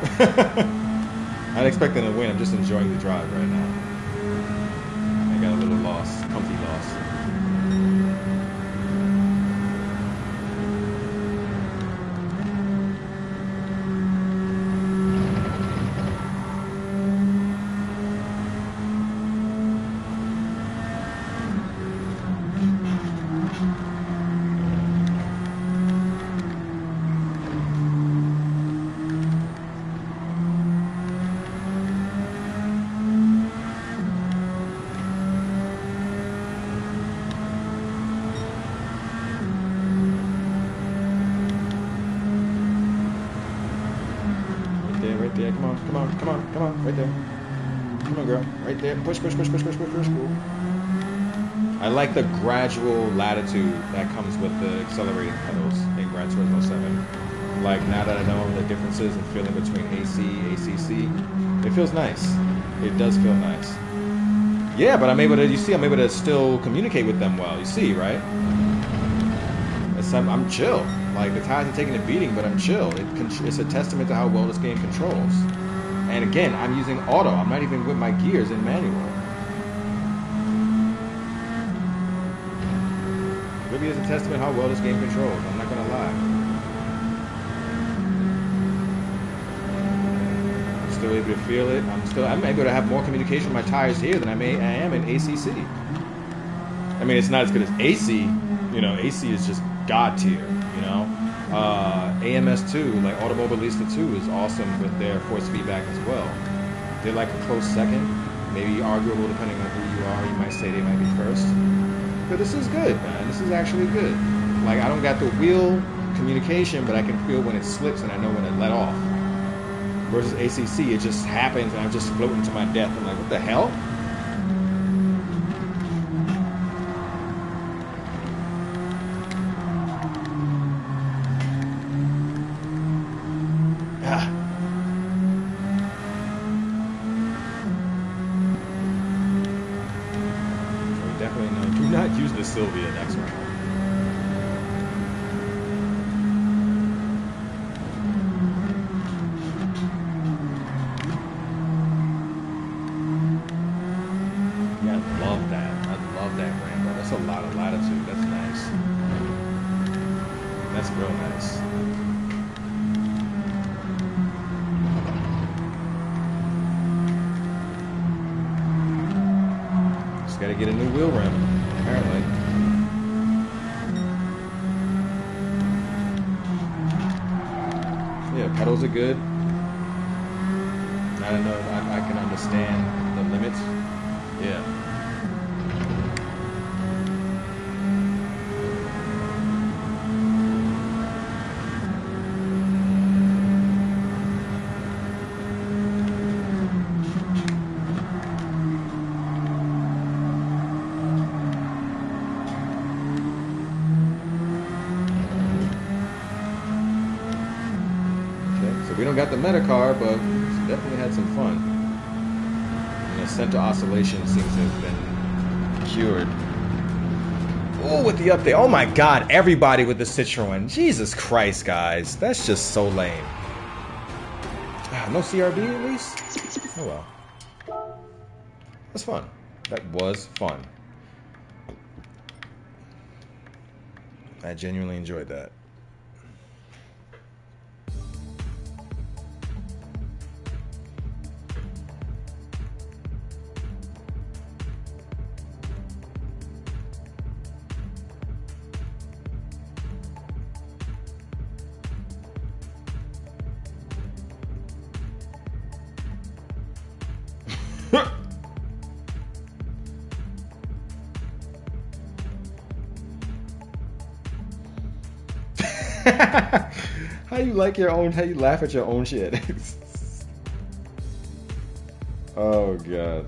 I'm not expecting to win. I'm just enjoying the drive right now. I got a little lost, comfy lost. Right there, right there. Come on, come on, come on, come on. Right there. Come on, girl. Right there. Push, push, push, push, push, push, push. Cool. I like the gradual latitude that comes with the accelerating pedals in Gran Turismo 7. Like now that I know the differences and feeling between AC, ACC, it feels nice. It does feel nice. Yeah, but I'm able to. You see, I'm able to still communicate with them well. You see, right? I'm, I'm chill. Like the tires are taking a beating, but I'm chill. It, it's a testament to how well this game controls. And again, I'm using auto. I'm not even with my gears in manual. Really is a testament how well this game controls. I'm not gonna lie. I'm still able to feel it. I'm still. I'm able to have more communication with my tires here than I may. I am in ACC. I mean, it's not as good as AC. You know, AC is just god tier. You know, uh, AMS2, like Automobilista 2, is awesome with their force feedback as well. They're like a close second, maybe arguable depending on who you are. You might say they might be first, but this is good, man. This is actually good. Like I don't got the wheel communication, but I can feel when it slips and I know when it let off. Versus ACC, it just happens and I'm just floating to my death. I'm like, what the hell? Ah. So we definitely know. Do not use the Silvia next round. Yeah, I love that. I love that Rambo. That's a lot of latitude. That's nice. That's real nice. Just gotta get a new wheel rim, apparently. Yeah, pedals are good. I don't know. I, I can understand the limits. Yeah. Okay, so we don't got the meta car, but definitely had some fun. And the center oscillation seems to have been cured. Oh, with the update. Oh my god, everybody with the Citroen. Jesus Christ, guys. That's just so lame. Ah, No CRB at least? Oh well. That's fun. That was fun. I genuinely enjoyed that. Like your own? How you laugh at your own shit? oh god.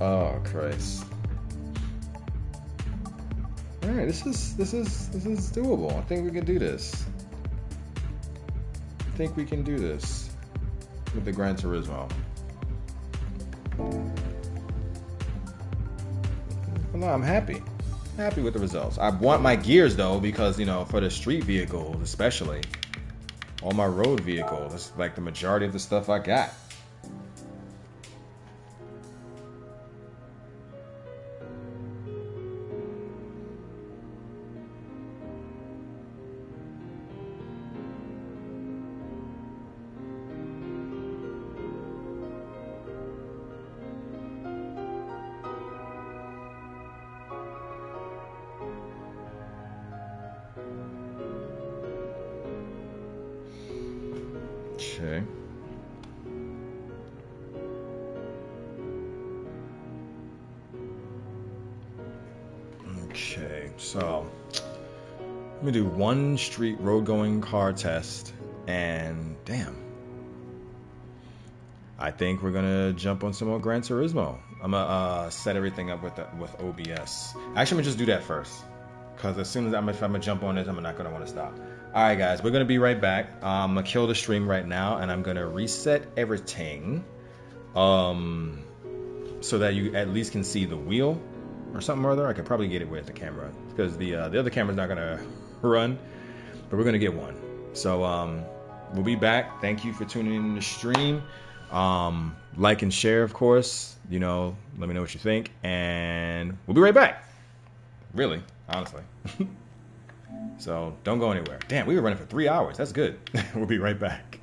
Oh Christ. Alright, this is this is this is doable. I think we can do this. I think we can do this with the Gran Turismo. no, I'm happy. Happy with the results. I want my gears though, because you know, for the street vehicles especially. All my road vehicles. That's like the majority of the stuff I got. One street road going car test, and damn, I think we're gonna jump on some more Gran Turismo. I'm gonna uh, set everything up with the, with OBS. Actually, I'm gonna just do that first, cause as soon as I'm if I'm gonna jump on it, I'm not gonna want to stop. All right, guys, we're gonna be right back. Um, I'm gonna kill the stream right now, and I'm gonna reset everything, um, so that you at least can see the wheel or something or other. I could probably get it with the camera because the uh, the other camera's not gonna run, but we're gonna get one. So um, we'll be back. Thank you for tuning in the stream. Um, like and share, of course. You know, let me know what you think, and we'll be right back. Really, honestly. so don't go anywhere. Damn, we were running for three hours. That's good. we'll be right back.